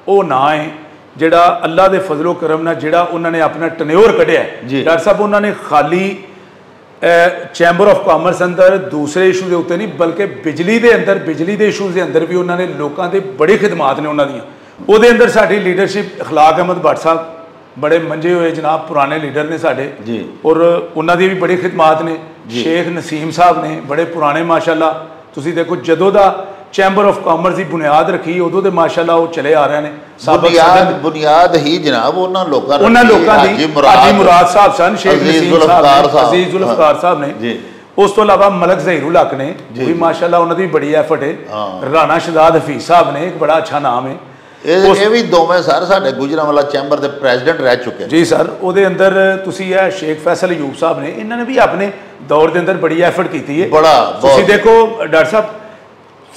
ਉਹ ਨਾਂ ਹੈ ਜਿਹੜਾ ਅੱਲਾ ਦੇ ਫਜ਼ਲੋ ਕਰਮ ਨਾਲ ਜਿਹੜਾ ਉਹਨਾਂ ਨੇ ਆਪਣਾ ਟਨਿਓਰ ਕੱਢਿਆ ਹੈ। ਜੀ। ਡਾਕਟਰ ਸਾਹਿਬ ਉਹਨਾਂ ਨੇ ਖਾਲੀ ਚੈਂਬਰ ਆਫ ਕਾਮਰਸ ਅੰਦਰ ਦੂਸਰੇ ਇਸ਼ੂ ਦੇ ਉੱਤੇ ਨਹੀਂ ਬਲਕਿ ਬਿਜਲੀ ਦੇ ਅੰਦਰ ਬਿਜਲੀ ਦੇ ਇਸ਼ੂਜ਼ ਦੇ ਅੰਦਰ ਵੀ ਉਹਨਾਂ ਨੇ ਲੋਕਾਂ ਦੇ ਬੜੀ ਖਿਦਮਤ ਨੇ ਉਹਨਾਂ ਦੀਆਂ ਉਹਦੇ ਅੰਦਰ ਸਾਡੀ ਲੀਡਰਸ਼ਿਪ اخلاق ਅਹਿਮਦ ਭੱਟ ਸਾਹਿਬ ਬੜੇ ਮੰਜੇ ਹੋਏ ਜਨਾਬ ਪੁਰਾਣੇ ਲੀਡਰ ਨੇ ਸਾਡੇ ਜੀ। ਔਰ ਉਹਨਾਂ ਦੀ ਵੀ ਬੜੀ ਖਿਦਮਤ ਨੇ ਸ਼ੇਖ ਨਸੀਮ ਸਾਹਿਬ ਨੇ ਬੜੇ ਪੁਰਾਣੇ ਮਾਸ਼ਾਅੱਲਾ ਤੁਸੀਂ ਦੇਖੋ ਜਦੋਂ ਦਾ ਚੈਂਬਰ ਆਫ ਕਾਮਰਸ ਦੀ ਬੁਨਿਆਦ ਰੱਖੀ ਉਦੋਂ ਦੇ ਮਾਸ਼ਾਅੱਲਾ ਉਹ ਚਲੇ ਆ ਰਹੇ ਨੇ ਸਾਬਕ ਬੁਨਿਆਦ ਬੁਨਿਆਦ ਹੀ ਜਨਾਬ ਉਹਨਾਂ ਲੋਕਾਂ ਰੱਖੀ ਉਹਨਾਂ। ਲੋਕਾਂ ਦੀ ਹਾਜੀ ਮੁਰਾਦ ਸਾਹਿਬ ਸਨ ਸ਼ੇਖ ਨਸੀਮ ਜ਼ੁਲਫਕਾਰ ਸਾਹਿਬ। ਅਜ਼ੀਜ਼ ਜ਼ੁਲਫਕਾਰ ਸਾਹਿਬ ਨੇ ਜੀ। ਉਸ ਤੋਂ ਇਲਾਵਾ ਮਲਕ ਜ਼ਹੀਰੁਲ ਹਕ ਨੇ ਵੀ। ਮਾਸ਼ਾਅੱਲਾ ਉਹਨਾਂ ਦੀ ਬੜੀ ਐਫਰਟ ਹੈ। ਰਾਣਾ ਸ਼ਹਜ਼ਾਦ ਹਫੀਜ਼ ਸਾਹਿਬ ਨੇ ਇੱਕ ਬੜਾ ਅੱਛਾ ਨਾਮ ਹੈ ਇਹ ਵੀ ਦੋਵੇਂ ਸਰ ਸਾਡੇ ਗੁਜਰਾਂਵਾਲਾ ਚੈਂਬਰ ਦੇ ਪ੍ਰੈਜ਼ੀਡੈਂਟ ਰਹਿ ਚੁੱਕੇ ਜੀ ਸਰ ਉਹਦੇ ਅੰਦਰ ਤੁਸੀਂ ਇਹ ਸ਼ੇਖ ਫੈਸਲ ਅਯੂਬ ਸਾਹਿਬ ਨੇ ਇਹਨਾਂ ਨੇ ਵੀ ਆਪਣੇ ਦੌਰ ਦੇ ਅੰਦਰ ਬੜੀ ਐਫਰਟ ਕੀਤੀ ਹੈ ਬੜਾ, ਤੁਸੀਂ। ਦੇਖੋ ਡਾਕਟਰ ਸਾਹਿਬ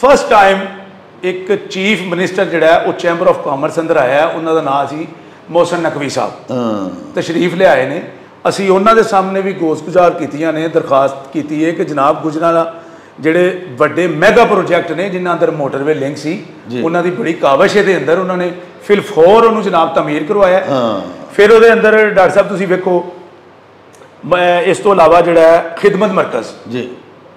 ਫਸਟ ਟਾਈਮ ਇੱਕ ਚੀਫ ਮਿਨਿਸਟਰ ਜਿਹੜਾ ਹੈ ਉਹ ਚੈਂਬਰ ਆਫ ਕਾਮਰਸ ਅੰਦਰ ਆਇਆ ਹੈ, ਉਹਨਾਂ ਦਾ ਨਾਮ ਸੀ ਮੋਹਸਨ ਨਕਵੀ ਸਾਹਿਬ। ਹਾਂ। ਤਸ਼ਰੀਫ ਲਿਆਏ ਨੇ। ਅਸੀਂ ਉਹਨਾਂ ਦੇ ਸਾਹਮਣੇ ਵੀ ਗੋਸ਼ਗੁਜ਼ਾਰ ਕੀਤੀਆਂ ਨੇ ਦਰਖਾਸਤ ਕੀਤੀ ਹੈ ਕਿ ਜਨਾਬ ਗੁਜਰਾਂਵਾਲਾ ਜਿਹੜੇ ਵੱਡੇ ਮੈਗਾ ਪ੍ਰੋਜੈਕਟ ਨੇ ਜਿਨ੍ਹਾਂ ਅੰਦਰ ਮੋਟਰਵੇ ਲਿੰਕ ਸੀ। ਉਹਨਾਂ ਦੀ ਬੜੀ ਕਾਵਸ਼ ਦੇ ਅੰਦਰ। ਉਹਨਾਂ ਨੇ ਫਿਲਫੋਰ ਉਹਨੂੰ ਜਨਾਬ ਤਮੀਰ ਕਰਵਾਇਆ। ਫਿਰ ਉਹਦੇ ਅੰਦਰ ਡਾਕਟਰ ਸਾਹਿਬ ਤੁਸੀਂ ਵੇਖੋ ਇਸ ਤੋਂ ਇਲਾਵਾ ਜਿਹੜਾ ਹੈ ਖਿਦਮਤ ਮਰਕਜ਼। ਜੀ।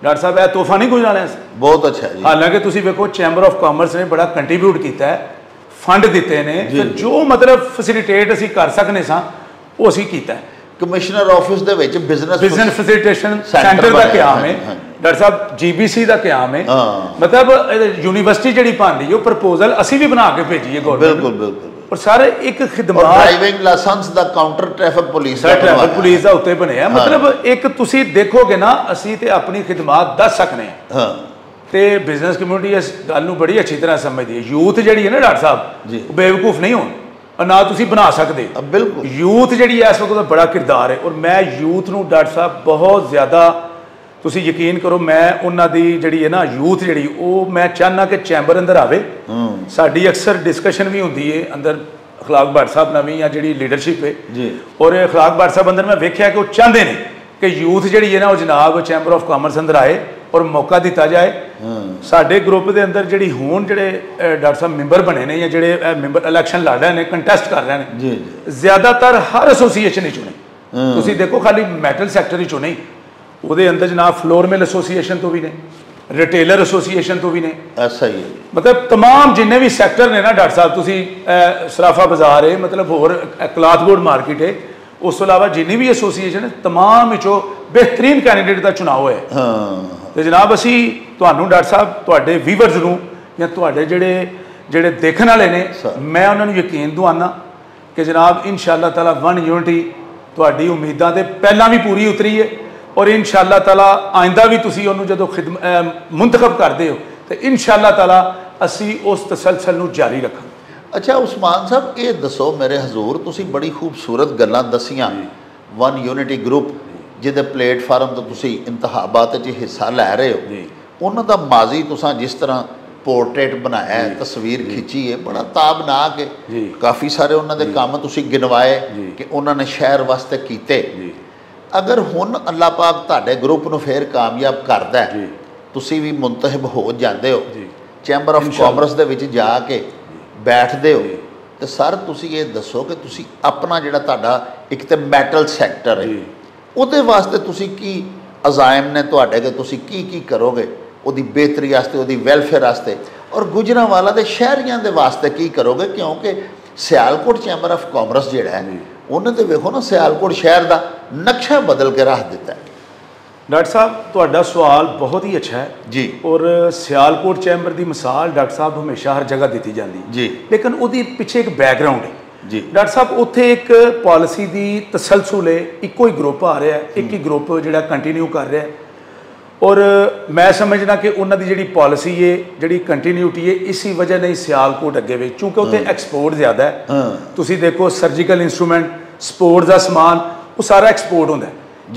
ਡਾਕਟਰ ਸਾਹਿਬ ਇਹ ਤੋਹਫਾ ਨਹੀਂ ਗੁਜਰਾਣਾ ਸੀ? ਬਹੁਤ ਅੱਛਾ ਜੀ। ਹਾਲਾਂਕਿ ਤੁਸੀਂ ਵੇਖੋ ਚੈਂਬਰ ਆਫ ਕਾਮਰਸ ਨੇ ਬੜਾ ਕੰਟਰੀਬਿਊਟ ਕੀਤਾ ਹੈ ਫੰਡ ਦਿੱਤੇ ਨੇ। ਤੇ ਜੀ। ਮਤਲਬ ਫੈਸਿਲਿਟੇਟ ਅਸੀਂ ਕਰ ਸਕਨੇ ਸਾਂ ਉਹ ਅਸੀਂ ਕੀਤਾ ਕਮਿਸ਼ਨਰ ਆਫਿਸ ਦੇ ਵਿੱਚ ਬਿਜ਼ਨਸ ਬਿਜ਼ਨਸ ਫੈਸਿਲਿਟੇਸ਼ਨ ਸੈਂਟਰ ਦਾ ਕਿਆਮ ਹੈ। ਡਾਕਟਰ ਸਾਹਿਬ ਜੀਬੀਸੀ ਦਾ ਕਿਆਮ ਹੈ। ਮਤਲਬ ਯੂਨੀਵਰਸਿਟੀ ਜਿਹੜੀ ਹੈ ਉਹ ਪ੍ਰਪੋਜ਼ਲ ਅਸੀਂ ਵੀ ਬਣਾ ਕੇ ਭੇਜੀ ਹੈ ਗਵਰਨਮੈਂਟ ਬਿਲਕੁਲ ਬਿਲਕੁਲ। ਔਰ ਸਾਰੇ ਇੱਕ ਖਿਦਮਤ ਡਰਾਈਵਿੰਗ ਲਾਇਸੈਂਸ ਦਾ ਕਾਊਂਟਰ ਟ੍ਰੈਫਿਕ ਪੁਲਿਸ ਦਾ ਟ੍ਰੈਫਿਕ। ਪੁਲਿਸ ਦਾ ਉੱਤੇ ਬਣਿਆ। ਮਤਲਬ ਇੱਕ ਤੁਸੀਂ ਦੇਖੋਗੇ ਨਾ ਅਸੀਂ ਤੇ ਆਪਣੀ ਖਿਦਮਤ ਦੱਸ ਸਕਨੇ ਹਾਂ। ਤੇ ਬਿਜ਼ਨਸ ਕਮਿਊਨਿਟੀ ਇਸ ਗੱਲ ਨੂੰ ਬੜੀ ਅੱਛੀ ਤਰ੍ਹਾਂ ਸਮਝਦੀ ਹੈ। ਯੂਥ ਜਿਹੜੀ ਹੈ ਨਾ ਡਾਕਟਰ ਸਾਹਿਬ ਬੇਵਕੂਫ ਨਹੀਂ ਹੋਣ ਨਾ ਤੁਸੀਂ ਬਣਾ ਸਕਦੇ। ਬਿਲਕੁਲ। ਯੂਥ ਜਿਹੜੀ ਹੈ ਇਸ ਵਕਤ ਦਾ ਬੜਾ ਕਿਰਦਾਰ ਹੈ। ਔਰ ਮੈਂ ਯੂਥ ਨੂੰ ਡਾਕਟਰ ਸਾਹਿਬ ਬਹੁਤ ਜ਼ਿਆਦਾ ਤੁਸੀਂ ਯਕੀਨ ਕਰੋ ਮੈਂ ਉਹਨਾਂ ਦੀ ਜਿਹੜੀ ਹੈ ਨਾ ਯੂਥ ਜਿਹੜੀ ਉਹ ਮੈਂ ਚਾਹਨਾ ਕਿ ਚੈਂਬਰ ਅੰਦਰ ਆਵੇ। ਸਾਡੀ ਅਕਸਰ ਡਿਸਕਸ਼ਨ ਵੀ ਹੁੰਦੀ ਹੈ ਅੰਦਰ ਅਖਲਾਕ ਭੱਟ ਸਾਹਿਬ ਨਾਲ ਵੀ ਜਾਂ ਜਿਹੜੀ ਲੀਡਰਸ਼ਿਪ ਹੈ ਜੀ। ਔਰ ਇਹ ਅਖਲਾਕ ਭੱਟ ਸਾਹਿਬ ਅੰਦਰ ਮੈਂ ਵੇਖਿਆ ਕਿ ਉਹ ਚਾਹੁੰਦੇ ਨੇ ਕਿ ਯੂਥ ਜਿਹੜੀ ਹੈ ਨਾ ਉਹ ਜਨਾਬ ਚੈਂਬਰ ਆਫ ਕਾਮਰਸ ਅੰਦਰ ਆਏ ਔਰ ਮੌਕਾ ਦਿੱਤਾ ਜਾਏ। ਸਾਡੇ ਗਰੁੱਪ ਦੇ ਅੰਦਰ ਜਿਹੜੀ ਹੁਣ ਜਿਹੜੇ ਡਾਕਟਰ ਸਾਹਿਬ ਮੈਂਬਰ ਬਣੇ ਨੇ ਜਾਂ ਜਿਹੜੇ ਮੈਂਬਰ ਇਲੈਕਸ਼ਨ ਲੜ ਰਹੇ ਨੇ ਕੰਟੈਸਟ ਕਰ ਰਹੇ ਨੇ ਜੀ ਜੀ। ਜ਼ਿਆਦਾਤਰ ਹਰ ਐਸੋਸੀਏਸ਼ਨ ਹੀ ਚੁਣੇ। ਤੁਸੀਂ ਦੇਖੋ ਖਾਲੀ ਮੈਟਲ ਸੈਕਟਰ ਹੀ ਚੁਣੇ। ਉਹਦੇ ਅੰਦਰ ਜਨਾਬ ਫਲੋਰ ਮਿਲ ਐਸੋਸੀਏਸ਼ਨ ਤੋਂ ਵੀ ਨੇ ਰਿਟੇਲਰ ਐਸੋਸੀਏਸ਼ਨ ਤੋਂ ਵੀ ਨੇ ਐਸਾ ਹੀ ਹੈ ਜੀ। ਮਤਲਬ तमाम ਜਿੰਨੇ ਵੀ ਸੈਕਟਰ ਨੇ ਨਾ ਡਾਕਟਰ ਸਾਹਿਬ ਤੁਸੀਂ ਅਹ, ਸਰਾਫਾ ਬਾਜ਼ਾਰ ਹੈ ਮਤਲਬ ਹੋਰ ਕਲਾਥ ਬੋਰਡ ਮਾਰਕੀਟ ਹੈ ਉਸ ਤੋਂ ਇਲਾਵਾ ਜਿੰਨੀ ਵੀ ਐਸੋਸੀਏਸ਼ਨ ਹੈ तमाम ਵਿੱਚੋਂ ਬਿਹਤਰੀਨ ਕੈਂਡੀਡੇਟ ਦਾ ਚੁਣਾਵ ਹੋਇਆ ਹੈ। ਹਾਂ ਤੇ ਜਨਾਬ ਅਸੀਂ ਤੁਹਾਨੂੰ ਡਾਕਟਰ ਸਾਹਿਬ ਤੁਹਾਡੇ ਵੀਵਰਸ ਨੂੰ ਜਾਂ ਤੁਹਾਡੇ ਜਿਹੜੇ ਜਿਹੜੇ ਦੇਖਣ ਵਾਲੇ ਨੇ Sir. ਮੈਂ ਉਹਨਾਂ ਨੂੰ ਯਕੀਨ ਦਵਾਨਾ ਕਿ ਜਨਾਬ ਇਨਸ਼ਾਅੱਲਾ ਤਾਲਾ ਵਨ ਯੂਨਿਟੀ ਤੁਹਾਡੀ ਉਮੀਦਾਂ ਤੇ ਪਹਿਲਾਂ ਵੀ ਪੂਰੀ ਉਤਰੀ ਹੈ ਔਰ ਇਨਸ਼ਾਅੱਲਾ ਤਾਲਾ ਆਇੰਦਾ ਵੀ ਤੁਸੀਂ ਉਹਨੂੰ ਜਦੋਂ ਖਿਦਮ ਮੁੰਤਖਬ ਕਰਦੇ ਹੋ ਤੇ ਇਨਸ਼ਾਅੱਲਾ ਤਾਲਾ ਅਸੀਂ ਉਸ ਤਸਲਸਲ ਨੂੰ ਜਾਰੀ ਰੱਖਾਂਗੇ। ਅੱਛਾ ਉਸਮਾਨ ਸਾਹਿਬ ਇਹ ਦੱਸੋ ਮੇਰੇ ਹਜ਼ੂਰ ਤੁਸੀਂ ਬੜੀ ਖੂਬਸੂਰਤ ਗੱਲਾਂ ਦਸੀਆਂ। ਵਨ ਯੂਨਿਟੀ ਗਰੁੱਪ ਜਿਹਦੇ ਪਲੇਟਫਾਰਮ ਤੋਂ ਤੁਸੀਂ ਇੰਤਖਾਬਾਤ 'ਚ ਹਿੱਸਾ ਲੈ ਰਹੇ ਹੋ। ਉਹਨਾਂ ਦਾ ਮਾਜ਼ੀ ਤੁਸੀਂ ਜਿਸ ਤਰ੍ਹਾਂ ਪੋਰਟਰੇਟ ਬਣਾਇਆ ਤਸਵੀਰ ਖਿੱਚੀ ਹੈ ਬੜਾ ਤਾਬਨਾਕ ਹੈ। ਜੀ। ਕਾਫੀ ਸਾਰੇ ਉਹਨਾਂ ਦੇ ਕੰਮ ਤੁਸੀਂ ਗਿਣਵਾਏ। ਕਿ ਉਹਨਾਂ ਨੇ ਸ਼ਹਿਰ ਵਾਸਤੇ ਕੀਤੇ। ਜੀ। ਅਗਰ ਹੁਣ ਅੱਲਾਹ ਪਾਕ ਤੁਹਾਡੇ ਗਰੁੱਪ ਨੂੰ ਫੇਰ ਕਾਮਯਾਬ ਕਰਦਾ ਹੈ। ਤੁਸੀਂ ਵੀ ਮੁੰਤਖਬ ਹੋ ਜਾਂਦੇ ਹੋ। Chamber of. ਕਾਮਰਸ ਦੇ ਵਿੱਚ ਜਾ ਕੇ ਬੈਠਦੇ ਹੋ। ਤੇ ਸਰ ਤੁਸੀਂ ਇਹ ਦੱਸੋ ਕਿ ਤੁਸੀਂ ਆਪਣਾ ਜਿਹੜਾ ਤੁਹਾਡਾ ਇੱਕ ਤੇ ਮੈਟਲ ਸੈਕਟਰ ਹੈ। ਉਹਦੇ ਵਾਸਤੇ ਤੁਸੀਂ ਕੀ ਅਜ਼ਾਇਮ ਨੇ ਤੁਹਾਡੇ ਕਿ ਤੁਸੀਂ ਕੀ ਕੀ ਕਰੋਗੇ ਉਹਦੀ ਬਿਹਤਰੀ ਵਾਸਤੇ ਉਹਦੀ ਵੈਲਫੇਅਰ ਵਾਸਤੇ ਔਰ ਗੁਜਰਾਂਵਾਲਾ ਦੇ ਸ਼ਹਿਰੀਆਂ ਦੇ ਵਾਸਤੇ ਕੀ ਕਰੋਗੇ ਕਿਉਂਕਿ ਸਿਆਲਕੋਟ ਚੈਂਬਰ ਆਫ ਕਾਮਰਸ ਜਿਹੜਾ ਹੈ ਉਹਨੇ ਤੇ ਵੇਖੋ ਨਾ ਸਿਆਲਕੋਟ ਸ਼ਹਿਰ ਦਾ ਨਕਸ਼ਾ ਬਦਲ ਕੇ ਰੱਖ ਦਿੱਤਾ ਹੈ। ਡਾਕਟਰ ਸਾਹਿਬ ਤੁਹਾਡਾ ਸਵਾਲ ਬਹੁਤ ਹੀ ਅੱਛਾ ਹੈ। ਜੀ। ਔਰ ਸਿਆਲਕੋਟ ਚੈਂਬਰ ਦੀ ਮਿਸਾਲ ਡਾਕਟਰ ਸਾਹਿਬ ਹਮੇਸ਼ਾ ਹਰ ਜਗ੍ਹਾ ਦਿੱਤੀ ਜਾਂਦੀ ਜੀ। ਲੇਕਿਨ ਉਹਦੀ ਪਿੱਛੇ ਇੱਕ ਬੈਕਗ੍ਰਾਉਂਡ ਹੈ। ਜੀ। ਡਾਕਟਰ ਸਾਹਿਬ ਉੱਥੇ ਇੱਕ ਪਾਲਿਸੀ ਦੀ ਤਸਲਸਲ ਹੈ ਇੱਕੋ ਹੀ ਗਰੁੱਪ ਆ ਰਿਹਾ ਹੈ ਇੱਕ ਹੀ ਗਰੁੱਪ ਜਿਹੜਾ ਕੰਟੀਨਿਊ ਕਰ ਰਿਹਾ ਹੈ। ਔਰ ਮੈਂ ਸਮਝਦਾ ਕਿ ਉਹਨਾਂ ਦੀ ਜਿਹੜੀ ਪਾਲਿਸੀ ਹੈ ਜਿਹੜੀ ਕੰਟੀਨਿਊਟੀ ਹੈ ਇਸੇ ਵਜ੍ਹਾ ਨਾਲ ਹੀ ਸਿਆਲਕੋਟ ਅੱਗੇ ਵੇ। ਕਿਉਂਕਿ ਉੱਥੇ ਐਕਸਪੋਰਟ ਜ਼ਿਆਦਾ ਹੈ। ਤੁਸੀਂ ਦੇਖੋ ਸਰਜੀਕਲ ਇਨਸਟਰੂਮੈਂਟ ਸਪੋਰਟ ਦਾ ਸਮਾਨ ਉਹ ਸਾਰਾ ਐਕਸਪੋਰਟ ਹੁੰਦਾ।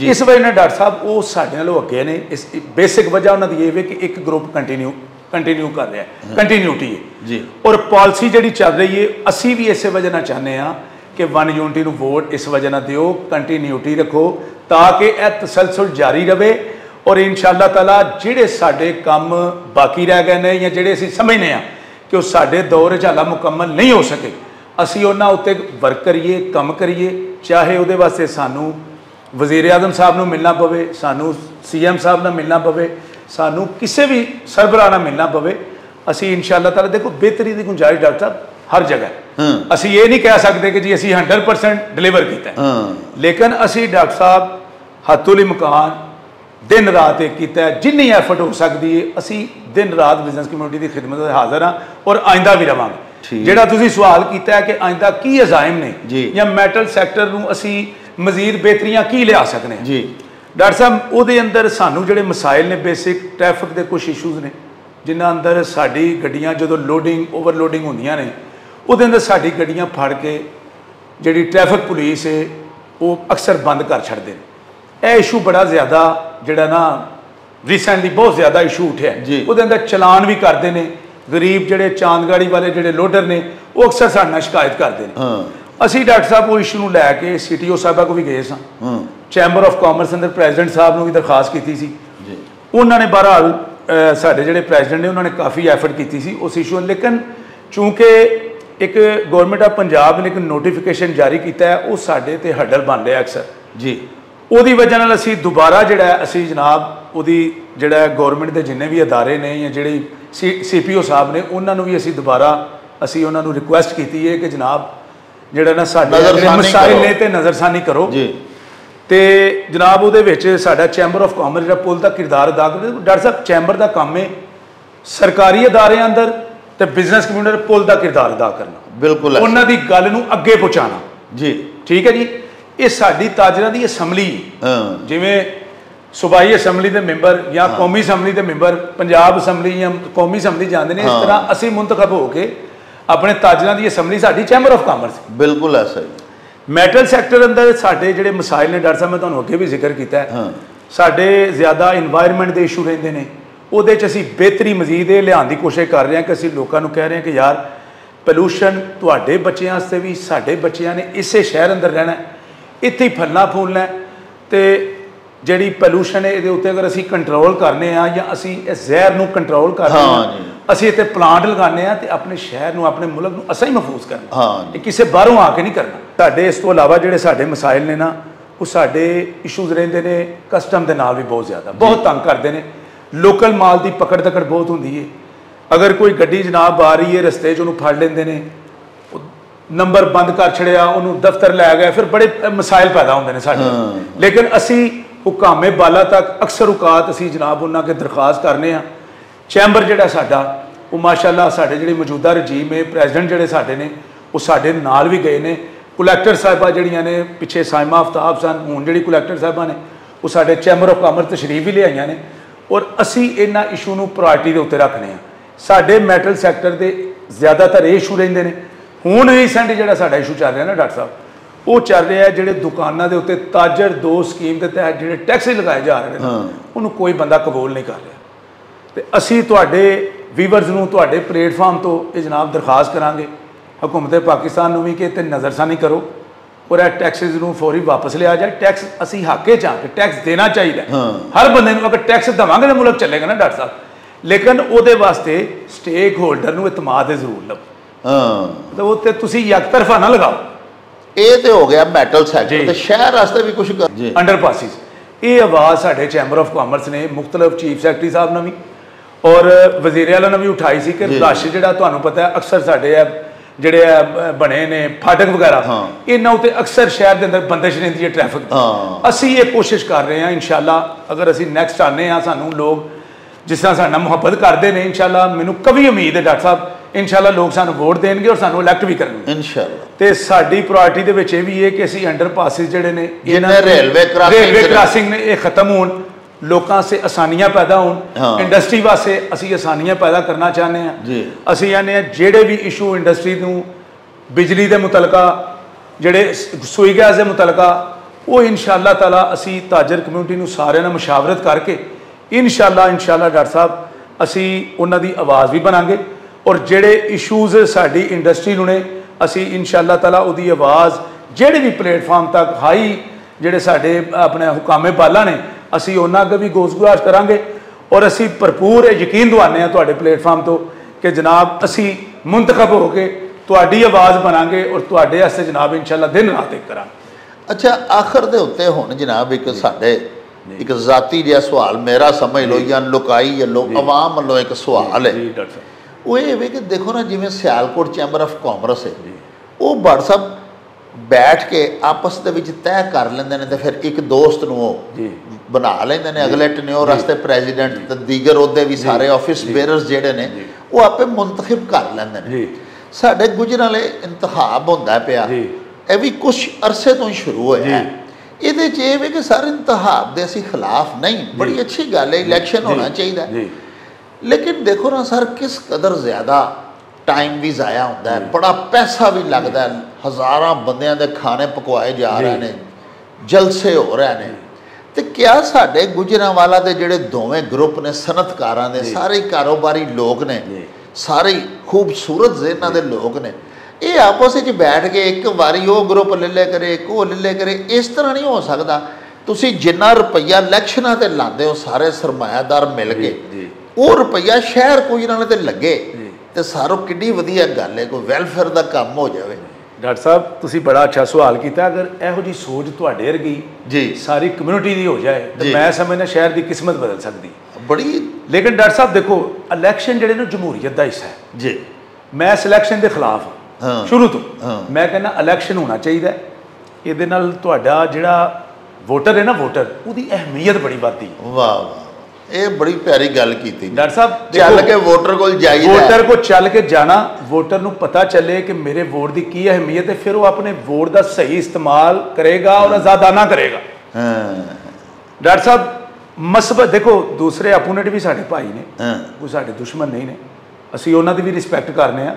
ਇਸ ਵਜ੍ਹਾ ਨਾਲ ਡਾਕਟਰ ਸਾਹਿਬ ਉਹ ਸਾਡੇ ਨਾਲੋਂ ਅੱਗੇ ਨੇ। ਇਸ ਬੇਸਿਕ ਵਜ੍ਹਾ ਉਹਨਾਂ ਦੀ ਇਹ ਵੇ ਕਿ ਇੱਕ ਗਰੁੱਪ ਕੰਟੀਨਿਊ ਕੰਟੀਨਿਊ ਕਰ ਰਿਹਾ ਹੈ। ਕੰਟੀਨਿਊਟੀ ਹੈ ਜੀ। ਔਰ ਪਾਲਿਸੀ ਜਿਹੜੀ ਚੱਲ ਰਹੀ ਹੈ ਅਸੀਂ ਵੀ ਇਸੇ ਵਜ੍ਹਾ ਨਾਲ ਚਾਹੁੰਦੇ ਆ ਕਿ ਵਨ ਯੂਨਿਟੀ ਨੂੰ ਵੋਟ ਇਸ ਵਜ੍ਹਾ ਨਾਲ ਦਿਓ ਕੰਟੀਨਿਊਟੀ ਰੱਖੋ ਤਾਂ ਕਿ ਇਹ ਤਸਲਸਲ ਜਾਰੀ ਰਵੇ। ਔਰ ਇਨਸ਼ਾਅੱਲਾ ਤਾਲਾ ਜਿਹੜੇ ਸਾਡੇ ਕੰਮ ਬਾਕੀ ਰਹਿ ਗਏ ਨੇ ਜਾਂ ਜਿਹੜੇ ਅਸੀਂ ਸਮਝਨੇ ਆ ਕਿ ਉਹ ਸਾਡੇ ਦੌਰ 'ਚ ਹਾਲਾ ਮੁਕੰਮਲ ਨਹੀਂ ਹੋ ਸਕੇ ਅਸੀਂ ਉਹਨਾਂ ਉੱਤੇ ਵਰਕ ਕਰੀਏ ਕੰਮ ਕਰੀਏ ਚਾਹੇ ਉਹਦੇ ਵਾਸਤੇ ਸਾਨੂੰ ਵਜ਼ੀਰ ਆਜ਼ਮ ਸਾਹਿਬ ਨੂੰ ਮਿਲਣਾ ਪਵੇ ਸਾਨੂੰ ਸੀਐਮ ਸਾਹਿਬ ਨਾਲ ਮਿਲਣਾ ਪਵੇ ਸਾਨੂੰ ਕਿਸੇ ਵੀ ਸਰਬਰਾਹ ਨਾਲ ਮਿਲਣਾ ਪਵੇ ਅਸੀਂ ਇਨਸ਼ਾਅੱਲਾ ਤਾਲਾ ਦੇਖੋ ਬਿਹਤਰੀ ਦੀ ਗੁੰਜਾਇਸ਼ ਡਾਕਟਰ ਸਾਹਿਬ ਹਰ ਜਗ੍ਹਾ। ਅਸੀਂ ਇਹ ਨਹੀਂ ਕਹਿ ਸਕਦੇ ਕਿ ਜੀ ਅਸੀਂ 100% ਡਿਲੀਵਰ ਕੀਤਾ ਲੇਕਿਨ ਅਸੀਂ ਡਾਕਟਰ ਸਾਹਿਬ ਹੱਥੋਂ ਮਕਾਨ ਦਿਨ ਰਾਤ ਇੱਕ ਕੀਤਾ। ਜਿੰਨੀ ਐਫਰਟ ਹੋ ਸਕਦੀ ਹੈ ਅਸੀਂ ਦਿਨ ਰਾਤ ਬਿਜ਼ਨਸ ਕਮਿਊਨਿਟੀ ਦੀ ਖਿਦਮਤ ਵਿੱਚ ਹਾਜ਼ਰ ਹਾਂ ਔਰ ਆਇੰਦਾ ਵੀ ਰਵਾਂਗੇ। ਜਿਹੜਾ ਤੁਸੀਂ ਸਵਾਲ ਕੀਤਾ ਹੈ ਕਿ ਆਇੰਦਾ ਕੀ ਅਜ਼ਾਇਮ ਨੇ ਜੀ। ਮੈਟਲ ਸੈਕਟਰ ਨੂੰ ਅਸੀਂ ਮਜ਼ੀਦ ਬਿਹਤਰੀਆਂ ਕੀ ਲਿਆ ਸਕਨੇ ਹਾਂ ਜੀ ਡਾਕਟਰ ਸਾਹਿਬ ਉਹਦੇ ਅੰਦਰ ਸਾਨੂੰ ਜਿਹੜੇ ਮਸਾਇਲ ਨੇ ਬੇਸਿਕ ਟ੍ਰੈਫਿਕ ਦੇ ਕੁਝ ਇਸ਼ੂਜ਼ ਨੇ ਜਿਨ੍ਹਾਂ ਅੰਦਰ ਸਾਡੀ ਗੱਡੀਆਂ ਜਦੋਂ ਲੋਡਿੰਗ ਓਵਰਲੋਡਿੰਗ ਹੁੰਦੀਆਂ ਨੇ ਉਹਦੇ ਅੰਦਰ ਸਾਡੀ ਗੱਡੀਆਂ ਫੜ ਕੇ ਜਿਹੜੀ ਟ੍ਰੈਫਿਕ ਪੁਲਿਸ ਹੈ ਉਹ ਅਕਸਰ ਬੰਦ ਕਰ ਛੱਡਦੇ ਨੇ ਇਹ ਇਸ਼ੂ ਬੜਾ ਜ਼ਿਆਦਾ ਜਿਹੜਾ ਨਾ ਰੀਸੈਂਟਲੀ ਬਹੁਤ ਜ਼ਿਆਦਾ ਇਸ਼ੂ ਉੱਠਿਆ। ਉਹਦੇ ਅੰਦਰ ਚਲਾਨ ਵੀ ਕਰਦੇ ਨੇ ਗਰੀਬ ਜਿਹੜੇ ਚਾਂਦਗਾੜੀ ਵਾਲੇ ਜਿਹੜੇ ਲੋਡਰ ਨੇ ਉਹ ਅਕਸਰ ਸਾਡੇ ਨਾਲ ਸ਼ਿਕਾਇਤ ਕਰਦੇ ਨੇ। ਹਾਂ। ਅਸੀਂ ਡਾਕਟਰ ਸਾਹਿਬ ਉਹ ਇਸ਼ੂ ਨੂੰ ਲੈ ਕੇ ਸੀਟੀਓ ਸਾਹਿਬਾ ਕੋ ਵੀ ਗਏ ਸਾਂ। ਹਾਂ। ਚੈਂਬਰ ਆਫ ਕਾਮਰਸ ਅੰਦਰ ਪ੍ਰੈਜ਼ੀਡੈਂਟ ਸਾਹਿਬ ਨੂੰ ਵੀ ਦਰਖਾਸਤ ਕੀਤੀ ਸੀ। ਜੀ। ਉਹਨਾਂ ਨੇ ਬਹਰਹਾਲ ਅਹ, ਸਾਡੇ ਜਿਹੜੇ ਪ੍ਰੈਜ਼ੀਡੈਂਟ ਨੇ ਉਹਨਾਂ ਨੇ ਕਾਫੀ ਐਫਰਟ ਕੀਤੀ ਸੀ ਉਸ ਇਸ਼ੂ ਨੂੰ ਲੇਕਿਨ ਚੂੰਕਿ ਇੱਕ ਗਵਰਨਮੈਂਟ ਆਫ ਪੰਜਾਬ ਨੇ ਇੱਕ ਨੋਟੀਫਿਕੇਸ਼ਨ ਜਾਰੀ ਕੀਤਾ ਹੈ ਉਹ ਸਾਡੇ ਤੇ ਹੱਡਲ ਬਣ ਰਿਹਾ ਅਕਸਰ। ਜੀ। ਉਹਦੀ ਵਜ੍ਹਾ ਨਾਲ ਅਸੀਂ ਦੁਬਾਰਾ ਜਿਹੜਾ ਅਸੀਂ ਜਨਾਬ ਉਹਦੀ ਜਿਹੜਾ ਗਵਰਨਮੈਂਟ ਦੇ ਜਿੰਨੇ ਵੀ ਅਦਾਰੇ ਨੇ ਜਾਂ ਜਿਹੜੀ ਸੀਪੀਓ ਸਾਹਿਬ ਨੇ ਉਹਨਾਂ ਨੂੰ ਵੀ ਅਸੀਂ ਦੁਬਾਰਾ ਅਸੀਂ ਉਹਨਾਂ ਨੂੰ ਰਿਕੁਐਸਟ ਕੀਤੀ ਹੈ ਕਿ ਜਨਾਬ ਜਿਹੜਾ ਨਾ ਸਾਡੇ ਮਸਾਇਲ। ਨੇ ਤੇ ਨਜ਼ਰਸਾਨੀ ਕਰੋ। ਜੀ। ਤੇ ਜਨਾਬ ਉਹਦੇ ਵਿੱਚ ਸਾਡਾ ਚੈਂਬਰ ਆਫ ਕਾਮਰਸ ਜਿਹੜਾ ਪੁੱਲ ਦਾ ਕਿਰਦਾਰ ਅਦਾ ਕਰਦਾ ਡਾਕਟਰ ਸਾਹਿਬ ਚੈਂਬਰ ਦਾ ਕੰਮ ਹੈ ਸਰਕਾਰੀ ਅਦਾਰਿਆਂ ਅੰਦਰ ਤੇ ਬਿਜ਼ਨਸ ਕਮਿਊਨਿਟੀ ਪੁੱਲ ਦਾ ਕਿਰਦਾਰ ਅਦਾ ਕਰਨਾ। ਬਿਲਕੁਲ। ਉਹਨਾਂ ਦੀ ਗੱਲ ਨੂੰ ਅੱਗੇ ਪਹੁੰਚਾਉਣਾ। ਜੀ। ਠੀਕ ਹੈ ਜੀ? ਇਹ ਸਾਡੀ ਤਾਜਰਾਂ ਦੀ ਅਸੈਂਬਲੀ ਹਾਂ। ਜਿਵੇਂ ਸੂਬਾਈ ਅਸੈਂਬਲੀ ਦੇ ਮੈਂਬਰ ਜਾਂ ਕੌਮੀ ਅਸੈਂਬਲੀ ਦੇ ਮੈਂਬਰ ਪੰਜਾਬ ਅਸੈਂਬਲੀ ਜਾਂ ਕੌਮੀ ਅਸੈਂਬਲੀ ਜਾਂਦੇ ਨੇ ਇਸ ਤਰ੍ਹਾਂ ਅਸੀਂ ਮੁੰਤਖਬ ਹੋ ਕੇ ਆਪਣੇ ਤਾਜਰਾਂ ਦੀ ਅਸੈਂਬਲੀ ਸਾਡੀ ਚੈਂਬਰ ਆਫ ਕਾਮਰਸ ਬਿਲਕੁਲ ਐਸਾ ਹੀ ਮੈਟਲ ਸੈਕਟਰ ਅੰਦਰ ਸਾਡੇ ਜਿਹੜੇ ਮਸਾਇਲ ਨੇ ਡਾਕਟਰ ਸਾਹਿਬ ਮੈਂ ਤੁਹਾਨੂੰ ਅੱਗੇ ਵੀ ਜ਼ਿਕਰ ਕੀਤਾ ਹੈ। ਸਾਡੇ ਜ਼ਿਆਦਾ এনवायरमेंट ਦੇ ਇਸ਼ੂ ਰਹਿੰਦੇ ਨੇ। ਉਹਦੇ 'ਚ ਅਸੀਂ ਬਿਹਤਰੀ ਮਜ਼ੀਦ ਇਹ ਲਿਆਉਣ ਦੀ ਕੋਸ਼ਿਸ਼ ਕਰ ਰਹੇ ਹਾਂ ਕਿ ਅਸੀਂ ਲੋਕਾਂ ਨੂੰ ਕਹਿ ਰਹੇ ਹਾਂ ਕਿ ਯਾਰ ਪੋਲੂਸ਼ਨ ਤੁਹਾਡੇ ਬੱਚਿਆਂ ਵਾਸਤੇ ਵੀ ਸਾਡੇ ਬੱਚਿਆਂ ਨੇ ਇਸੇ ਸ਼ਹਿਰ ਅੰਦਰ ਰਹਿਣਾ ਹੈ। ਇੱਥੇ ਹੀ ਫਲਣਾ ਫੂਲਣਾ ਤੇ ਜਿਹੜੀ ਪੋਲੂਸ਼ਨ ਹੈ ਇਹਦੇ ਉੱਤੇ ਅਗਰ ਅਸੀਂ ਕੰਟਰੋਲ ਕਰਨੇ ਆ ਜਾਂ ਅਸੀਂ ਇਸ ਜ਼ਹਿਰ ਨੂੰ ਕੰਟਰੋਲ ਕਰਨੇ ਹਾਂ ਆ ਜੀ। ਅਸੀਂ ਇੱਥੇ ਪਲਾਂਟ ਲਗਾਉਂਦੇ ਆ ਤੇ ਆਪਣੇ ਸ਼ਹਿਰ ਨੂੰ ਆਪਣੇ ਮੁਲਕ ਨੂੰ ਅਸਾਂ ਹੀ ਮਹਿਫੂਜ਼ ਕਰਨਾ। ਹਾਂ। ਇਹ ਕਿਸੇ ਬਾਹਰੋਂ ਆ ਕੇ ਨਹੀਂ ਕਰਨਾ। ਸਾਡੇ ਇਸ ਤੋਂ ਇਲਾਵਾ ਜਿਹੜੇ ਸਾਡੇ ਮਸਾਇਲ ਨੇ ਨਾ ਉਹ ਸਾਡੇ ਇਸ਼ੂਜ਼ ਰਹਿੰਦੇ ਨੇ ਕਸਟਮ ਦੇ ਨਾਲ ਵੀ ਬਹੁਤ ਜ਼ਿਆਦਾ। ਬਹੁਤ ਤੰਗ ਕਰਦੇ ਨੇ। ਲੋਕਲ ਮਾਲ ਦੀ ਪਕੜ ਤਕੜ ਬਹੁਤ ਹੁੰਦੀ ਹੈ ਅਗਰ ਕੋਈ ਗੱਡੀ ਜਨਾਬ ਆ ਰਹੀ ਹੈ ਰਸਤੇ 'ਚ ਉਹਨੂੰ ਫੜ ਲੈਂਦੇ ਨੇ ਨੰਬਰ ਬੰਦ ਕਰ ਛੜਿਆ ਉਹਨੂੰ ਦਫ਼ਤਰ ਲੈ ਗਏ ਫਿਰ ਬੜੇ ਮਸਾਇਲ ਪੈਦਾ ਹੁੰਦੇ ਨੇ ਸਾਡੇ। ਲੇਕਿਨ ਅਸੀਂ ਹੁਕਾਮੇ ਬਾਲਾ ਤੱਕ ਅਕਸਰ ਔਕਾਤ ਅਸੀਂ ਜਨਾਬ ਉਹਨਾਂ ਕੇ ਦਰਖਾਸਤ ਕਰਨੇ ਆ। ਚੈਂਬਰ ਜਿਹੜਾ ਸਾਡਾ ਉਹ ਮਾਸ਼ਾਅੱਲਾ ਸਾਡੇ ਜਿਹੜੇ ਮੌਜੂਦਾ ਰਜੀਮ ਹੈ ਪ੍ਰੈਜ਼ੀਡੈਂਟ ਜਿਹੜੇ ਸਾਡੇ ਨੇ ਉਹ ਸਾਡੇ ਨਾਲ ਵੀ ਗਏ ਨੇ। ਕਲੈਕਟਰ ਸਾਹਿਬਾ ਜਿਹੜੀਆਂ ਨੇ ਪਿੱਛੇ ਸਾਇਮਾ ਆਫਤਾਬ ਸਨ ਹੁਣ ਜਿਹੜੀ ਕਲੈਕਟਰ ਸਾਹਿਬਾ ਨੇ ਉਹ ਸਾਡੇ ਚੈਂਬਰ ਆਫ ਕਾਮਰਸ ਤਸ਼ਰੀਫ ਵੀ ਲਿਆਈਆਂ ਨੇ। ਔਰ ਅਸੀਂ ਇਹਨਾਂ ਇਸ਼ੂ ਨੂੰ ਪ੍ਰਾਇੋਰਟੀ ਦੇ ਉੱਤੇ ਰੱਖਨੇ ਆ ਸਾਡੇ ਮੈਟਲ ਸੈਕਟਰ ਦੇ ਜ਼ਿਆਦਾਤਰ ਇਹ ਇਸ਼ੂ ਰਹਿੰਦੇ ਨੇ। ਹੁਣ ਰੀਸੈਂਟ ਜਿਹੜਾ ਸਾਡਾ ਇਸ਼ੂ ਚੱਲ ਰਿਹਾ ਨਾ ਡਾਕਟਰ ਸਾਹਿਬ ਉਹ ਚੱਲ ਰਿਹਾ ਜਿਹੜੇ ਦੁਕਾਨਾਂ ਦੇ ਉੱਤੇ ਤਾਜਰ ਦੋ ਸਕੀਮ ਦੇ ਤਹਿਤ ਜਿਹੜੇ ਟੈਕਸ ਲਗਾਏ ਜਾ ਰਹੇ ਨੇ ਉਹਨੂੰ ਕੋਈ ਬੰਦਾ ਕਬੂਲ ਨਹੀਂ ਕਰ ਰਿਹਾ। ਤੇ ਅਸੀਂ ਤੁਹਾਡੇ ਵੀਵਰਸ ਨੂੰ ਤੁਹਾਡੇ ਪਲੇਟਫਾਰਮ ਤੋਂ ਇਹ ਜਨਾਬ ਦਰਖਾਸਤ ਕਰਾਂਗੇ ਹਕੂਮਤ ਪਾਕਿਸਤਾਨ ਨੂੰ ਵੀ ਕਿ ਤੇ ਨਜ਼ਰਸਾਨੀ ਕਰੋ ਔਰ ਇਹ ਟੈਕਸਿਸ ਨੂੰ ਫੌਰੀ ਵਾਪਸ ਲਿਆ ਜਾਏ। ਟੈਕਸ ਅਸੀਂ ਹੱਕੇ ਚ ਹਾਂ ਕਿ ਟੈਕਸ ਦੇਣਾ ਚਾਹੀਦਾ। ਹਰ ਬੰਦੇ ਨੂੰ ਅਗਰ ਟੈਕਸ ਦੇਵਾਂਗੇ ਤਾਂ ਮੁਲਕ ਚੱਲੇਗਾ ਨਾ ਡਾਕਟਰ ਸਾਹਿਬ। ਲੇਕਿਨ ਉਹਦੇ ਵਾਸਤੇ ਸਟੇਕ ਹੋਲਡਰ ਨੂੰ ਇਤਮਾਦ ਦੇ ਜ਼ਰੂਰ ਲਓ ਹਾਂ। ਤੇ ਉਹ ਤੇ ਤੁਸੀਂ ਯਕਤਰਫਾ ਨਾ ਲਗਾਓ। ਇਹ ਤੇ ਹੋ ਗਿਆ ਮੈਟਲ ਸੈਕਟਰ। ਤੇ ਸ਼ਹਿਰ ਵਾਸਤੇ ਵੀ ਕੁਝ ਕਰ ਅੰਡਰਪਾਸਿਸ ਇਹ ਆਵਾਜ਼ ਸਾਡੇ ਚੈਂਬਰ ਆਫ ਕਾਮਰਸ ਨੇ ਮੁxtਲਫ ਚੀਫ ਸੈਕਟਰੀ ਸਾਹਿਬ ਨਾਲ ਵੀ ਔਰ ਵਜ਼ੀਰ ਆਲਾ ਨੇ ਵੀ ਉਠਾਈ ਸੀ ਕਿ ਰਸ਼ ਜਿਹੜਾ ਤੁਹਾਨੂੰ ਪਤਾ ਹੈ ਅਕਸਰ ਸਾਡੇ ਆ ਜਿਹੜੇ ਬਣੇ ਨੇ ਫਾਟਕ ਵਗੈਰਾ। ਇਹਨਾਂ ਉਤੇ ਅਕਸਰ ਸ਼ਹਿਰ ਦੇ ਅੰਦਰ ਬੰਦਿਸ਼ ਰਹਿੰਦੀ ਹੈ ਟ੍ਰੈਫਿਕ ਹਾਂ। ਅਸੀਂ ਇਹ ਕੋਸ਼ਿਸ਼ ਕਰ ਰਹੇ ਹਾਂ ਇਨਸ਼ਾਅੱਲਾ ਅਗਰ ਅਸੀਂ ਨੈਕਸਟ ਆਨੇ ਆ ਸਾਨੂੰ ਲੋਕ ਜਿਸ ਤਰ੍ਹਾਂ ਸਾਡਾ ਮੁਹੱਬਤ ਕਰਦੇ ਨੇ ਇਨਸ਼ਾਅੱਲਾ ਮੈਨੂੰ ਕਵੀ ਉਮੀਦ ਹੈ ਡਾਕਟਰ ਸਾਹਿਬ ਇਨਸ਼ਾਅੱਲਾ ਲੋਕ ਸਾਨੂੰ ਵੋਟ ਦੇਣਗੇ ਔਰ ਸਾਨੂੰ ਇਲੈਕਟ ਵੀ ਕਰਨਗੇ। ਇਨਸ਼ਾਅੱਲਾ। ਤੇ ਸਾਡੀ ਪ੍ਰਾਇੋਰਟੀ ਦੇ ਵਿੱਚ ਇਹ ਵੀ ਹੈ ਕਿ ਅਸੀਂ ਅੰਡਰ ਪਾਸਿਸ ਜਿਹੜੇ ਨੇ ਜਿੰਨੇ railway crossing ਰੇਲਵੇ ਕ੍ਰਾਸਿੰਗ ਨੇ ਇਹ ਖਤਮ ਹੋਣ। ਲੋਕਾਂ ਸੇ ਆਸਾਨੀਆਂ ਪੈਦਾ ਹੋਣ। ਇੰਡਸਟਰੀ ਵਾਸਤੇ ਅਸੀਂ ਆਸਾਨੀਆਂ ਪੈਦਾ ਕਰਨਾ ਚਾਹੁੰਦੇ ਜੀ। ਅਸੀਂ ਚਾਹੁੰਦੇ ਹਾਂ ਜਿਹੜੇ ਵੀ ਇਸ਼ੂ ਇੰਡਸਟਰੀ ਨੂੰ ਬਿਜਲੀ ਦੇ ਮੁਤਲਕਾ ਜਿਹੜੇ ਸੂਈ ਗੈਸ ਦੇ ਮੁਤਲਕਾ ਉਹ ਇਨਸ਼ਾਅੱਲਾ ਤਾਲਾ ਅਸੀਂ ਤਾਜਰ ਕਮਿਊਨਿਟੀ ਨੂੰ ਸਾਰਿਆਂ ਨਾਲ ਮੁਸ਼ਾਵਰਤ ਕਰਕੇ ਇਨਸ਼ਾਅੱਲਾ ਇਨਸ਼ਾਅੱਲਾ ਡਾਕਟਰ ਸਾਹਿਬ ਅਸੀਂ ਉਹਨਾਂ ਦੀ ਆਵਾਜ਼ ਵੀ ਬਣਾਂਗੇ। ਔਰ ਜਿਹੜੇ ਇਸ਼ੂਜ਼ ਸਾਡੀ ਇੰਡਸਟਰੀ ਨੂੰ ਨੇ ਅਸੀਂ ਇਨਸ਼ਾਅੱਲਾ ਤਾਲਾ ਉਹਦੀ ਆਵਾਜ਼ ਜਿਹੜੇ ਵੀ ਪਲੇਟਫਾਰਮ ਤੱਕ ਹਾਈ ਜਿਹੜੇ ਸਾਡੇ ਆਪਣੇ ਹੁਕਾਮੇ ਬਾਲਾ ਨੇ ਅਸੀਂ ਉਹਨਾਂ ਅੱਗੇ ਵੀ ਗੋਜ਼ਗੁਜ਼ਾਰ ਕਰਾਂਗੇ ਔਰ ਅਸੀਂ ਭਰਪੂਰ ਇਹ ਯਕੀਨ ਦਿਵਾਉਂਦੇ ਹਾਂ ਤੁਹਾਡੇ ਪਲੇਟਫਾਰਮ ਤੋਂ ਕਿ ਜਨਾਬ ਅਸੀਂ ਮੁੰਤਖਬ ਹੋ ਕੇ ਤੁਹਾਡੀ ਆਵਾਜ਼ ਬਣਾਂਗੇ ਔਰ ਤੁਹਾਡੇ ਵਾਸਤੇ ਜਨਾਬ ਇਨਸ਼ਾਅੱਲਾ ਦਿਨ ਰਾਤ ਇੱਕ ਕਰਾਂਗੇ ਅੱਛਾ ਆਖਰ ਦੇ ਉੱਤੇ ਹੁਣ ਜਨਾਬ ਇੱਕ ਸਾਡੇ ਇੱਕ ਜ਼ਾਤੀ ਜਿਹਾ ਸਵਾਲ ਮੇਰਾ ਸਮਝ ਲਓ ਜਾਂ ਲੁਕਾਈ ਵੱਲੋਂ ਆਵਾਮ ਵੱਲੋਂ ਇੱਕ ਸਵਾਲ ਹੈ ਜੀ ਡਾਕਟਰ ਸਾਹਿਬ ਉਹ ਇਹ ਵੇ ਕਿ ਦੇਖੋ ਨਾ ਜਿਵੇਂ ਸਿਆਲਕੋਟ ਚੈਂਬਰ ਆਫ ਕਾਮਰਸ ਹੈ ਉਹ ਵਟਸਐਪ ਬੈਠ ਕੇ ਆਪਸ ਦੇ ਵਿੱਚ ਤੈਅ ਕਰ ਲੈਂਦੇ ਨੇ ਤੇ ਫਿਰ ਇੱਕ ਦੋਸਤ ਨੂੰ ਉਹ। ਬਣਾ ਲੈਂਦੇ ਨੇ। ਅਗਲੇ ਟਨਿਓਰ ਵਾਸਤੇ ਪ੍ਰੈਜ਼ੀਡੈਂਟ ਤੇ ਦੀਗਰ ਉਹਦੇ ਵੀ ਸਾਰੇ ਆਫਿਸ ਬੇਅਰਰਸ ਜਿਹੜੇ ਨੇ ਉਹ ਆਪੇ ਮੁੰਤਖਬ ਕਰ ਲੈਂਦੇ ਨੇ। ਸਾਡੇ ਗੁਜਰਾਂ ਵਾਲੇ ਇੰਤਖਾਬ ਹੁੰਦਾ ਪਿਆ। ਇਹ ਵੀ ਕੁਝ ਅਰਸੇ ਤੋਂ ਹੀ ਸ਼ੁਰੂ ਹੋਇਆ ਹੈ। ਇਹਦੇ ਚ ਇਹ ਵੀ ਕਿ ਸਾਰੇ ਇੰਤਖਾਬ ਦੇ ਅਸੀਂ ਖਿਲਾਫ ਨਹੀਂ। ਬੜੀ ਅੱਛੀ ਗੱਲ ਹੈ ਇਲੈਕਸ਼ਨ ਹੋਣਾ ਚਾਹੀਦਾ। ਲੇਕਿਨ ਦੇਖੋ ਨਾ ਸਰ ਕਿਸ ਕਦਰ ਜ਼ਿਆਦਾ ਟਾਈਮ ਵੀ ਜ਼ਾਇਆ ਹੁੰਦਾ ਹੈ ਬੜਾ ਪੈਸਾ ਵੀ ਲੱਗਦਾ ਹੈ ਹਜ਼ਾਰਾਂ ਬੰਦਿਆਂ ਦੇ ਖਾਣੇ ਪਕਵਾਏ ਜਾ ਰਹੇ ਨੇ ਜਲਸੇ ਹੋ ਰਹੇ ਨੇ। ਤੇ ਕਿਆ ਸਾਡੇ ਗੁਜਰਾਂਵਾਲਾ ਦੇ ਜਿਹੜੇ ਦੋਵੇਂ ਗਰੁੱਪ ਨੇ ਸਨਅਤਕਾਰਾਂ ਦੇ ਸਾਰੇ ਕਾਰੋਬਾਰੀ ਲੋਕ ਨੇ। ਸਾਰੇ ਖੂਬਸੂਰਤ ਜ਼ਿਹਨਾਂ ਦੇ ਲੋਕ ਨੇ ਇਹ ਆਪਸ ਵਿੱਚ ਬੈਠ ਕੇ ਇੱਕ ਵਾਰੀ ਉਹ ਗਰੁੱਪ ਲੈ ਲੈ ਕਰੇ ਇੱਕ ਉਹ ਲੈ ਲੈ ਕਰੇ ਇਸ ਤਰ੍ਹਾਂ ਨਹੀਂ ਹੋ ਸਕਦਾ। ਤੁਸੀਂ ਜਿੰਨਾ ਰੁਪਈਆ ਇਲੈਕਸ਼ਨਾਂ ਤੇ ਲਾਉਂਦੇ ਹੋ ਸਾਰੇ ਸਰਮਾਇਆਦਾਰ ਮਿਲ ਕੇ। ਉਹ ਰੁਪਈਆ ਸ਼ਹਿਰ ਕੋਈ ਨਾਲ ਤੇ ਲੱਗੇ ਤੇ ਸਾਰੋ ਕਿੱਡੀ ਵਧੀਆ ਗੱਲ ਹੈ ਕੋਈ ਵੈਲਫੇਅਰ ਦਾ ਕੰਮ ਹੋ ਜਾਵੇ। ਡਾਕਟਰ ਸਾਹਿਬ ਤੁਸੀਂ ਬੜਾ ਅੱਛਾ ਸਵਾਲ ਕੀਤਾ ਅਗਰ ਇਹੋ ਜੀ ਸੋਚ ਤੁਹਾਡੇ ਵਰਗੀ ਜੀ। ਸਾਰੀ ਕਮਿਊਨਿਟੀ ਦੀ ਹੋ ਜਾਏ ਤਾਂ। ਮੈਂ ਸਮਝਦਾ ਸ਼ਹਿਰ ਦੀ ਕਿਸਮਤ ਬਦਲ ਸਕਦੀ। ਬੜੀ ਲੇਕਿਨ ਡਾਕਟਰ ਸਾਹਿਬ ਦੇਖੋ ਇਲੈਕਸ਼ਨ ਜਿਹੜੇ ਨੇ ਜਮਹੂਰੀਅਤ ਦਾ ਹਿੱਸਾ ਹੈ। ਜੀ। ਮੈਂ ਸਿਲੈਕਸ਼ਨ ਦੇ ਖਿਲਾਫ ਹਾਂ। ਸ਼ੁਰੂ ਤੋਂ। ਮੈਂ ਕਹਿੰਦਾ ਇਲੈਕਸ਼ਨ ਹੋਣਾ ਚਾਹੀਦਾ। ਇਹਦੇ ਨਾਲ ਤੁਹਾਡਾ ਜਿਹੜਾ ਵੋਟਰ ਹੈ ਨਾ ਵੋਟਰ ਉਹਦੀ ਅਹਿਮੀਅਤ ਬੜੀ ਵੱਧਦੀ ਵਾਹ ਵਾਹ। ਇਹ ਬੜੀ ਪਿਆਰੀ ਗੱਲ ਕੀਤੀ। ਡਾਕਟਰ ਸਾਹਿਬ ਚੱਲ ਕੇ ਵੋਟਰ ਕੋਲ ਜਾਈਦਾ। ਵੋਟਰ ਕੋ ਚੱਲ ਕੇ ਜਾਣਾ ਵੋਟਰ ਨੂੰ ਪਤਾ ਚੱਲੇ ਕਿ ਮੇਰੇ ਵੋਟ ਦੀ ਕੀ ਅਹਿਮੀਅਤ ਹੈ ਫਿਰ ਉਹ ਆਪਣੇ ਵੋਟ ਦਾ ਸਹੀ ਇਸਤੇਮਾਲ ਕਰੇਗਾ ਔਰ ਆਜ਼ਾਦਾਨਾ ਕਰੇਗਾ। ਹਾਂ। ਡਾਕਟਰ ਸਾਹਿਬ ਮਸਬਤ ਦੇਖੋ ਦੂਸਰੇ ਆਪੋਨੈਂਟ ਵੀ ਸਾਡੇ ਭਾਈ ਨੇ ਹਾਂ। ਕੋਈ ਸਾਡੇ ਦੁਸ਼ਮਣ ਨਹੀਂ ਨੇ। ਅਸੀਂ ਉਹਨਾਂ ਦੀ ਵੀ ਰਿਸਪੈਕਟ ਕਰਨੇ ਆ।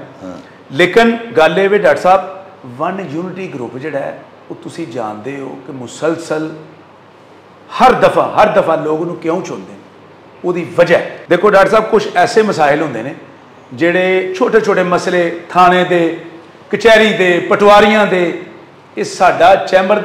ਲੇਕਿਨ ਗੱਲ ਇਹ ਵੀ ਡਾਕਟਰ ਸਾਹਿਬ ਵਨ ਯੂਨਿਟੀ ਗਰੁੱਪ ਜਿਹੜਾ ਹੈ ਉਹ ਤੁਸੀਂ ਜਾਣਦੇ ਹੋ ਕਿ ਮੁਸਲਸਲ ਹਰ ਦਫਾ ਹਰ ਦਫਾ ਲੋਕ ਨੂੰ ਕਿਉਂ ਚੁਣਦੇ ਨੇ ਉਹਦੀ ਵਜ੍ਹਾ। ਦੇਖੋ ਡਾਕਟਰ ਸਾਹਿਬ ਕੁਝ ਐਸੇ ਮਸਾਇਲ ਹੁੰਦੇ ਨੇ ਜਿਹੜੇ ਛੋਟੇ ਛੋਟੇ ਮਸਲੇ ਥਾਣੇ ਦੇ ਕਚਹਿਰੀ ਦੇ ਪਟਵਾਰੀਆਂ ਦੇ ਇਹ ਸਾਡਾ ਚੈਂਬਰ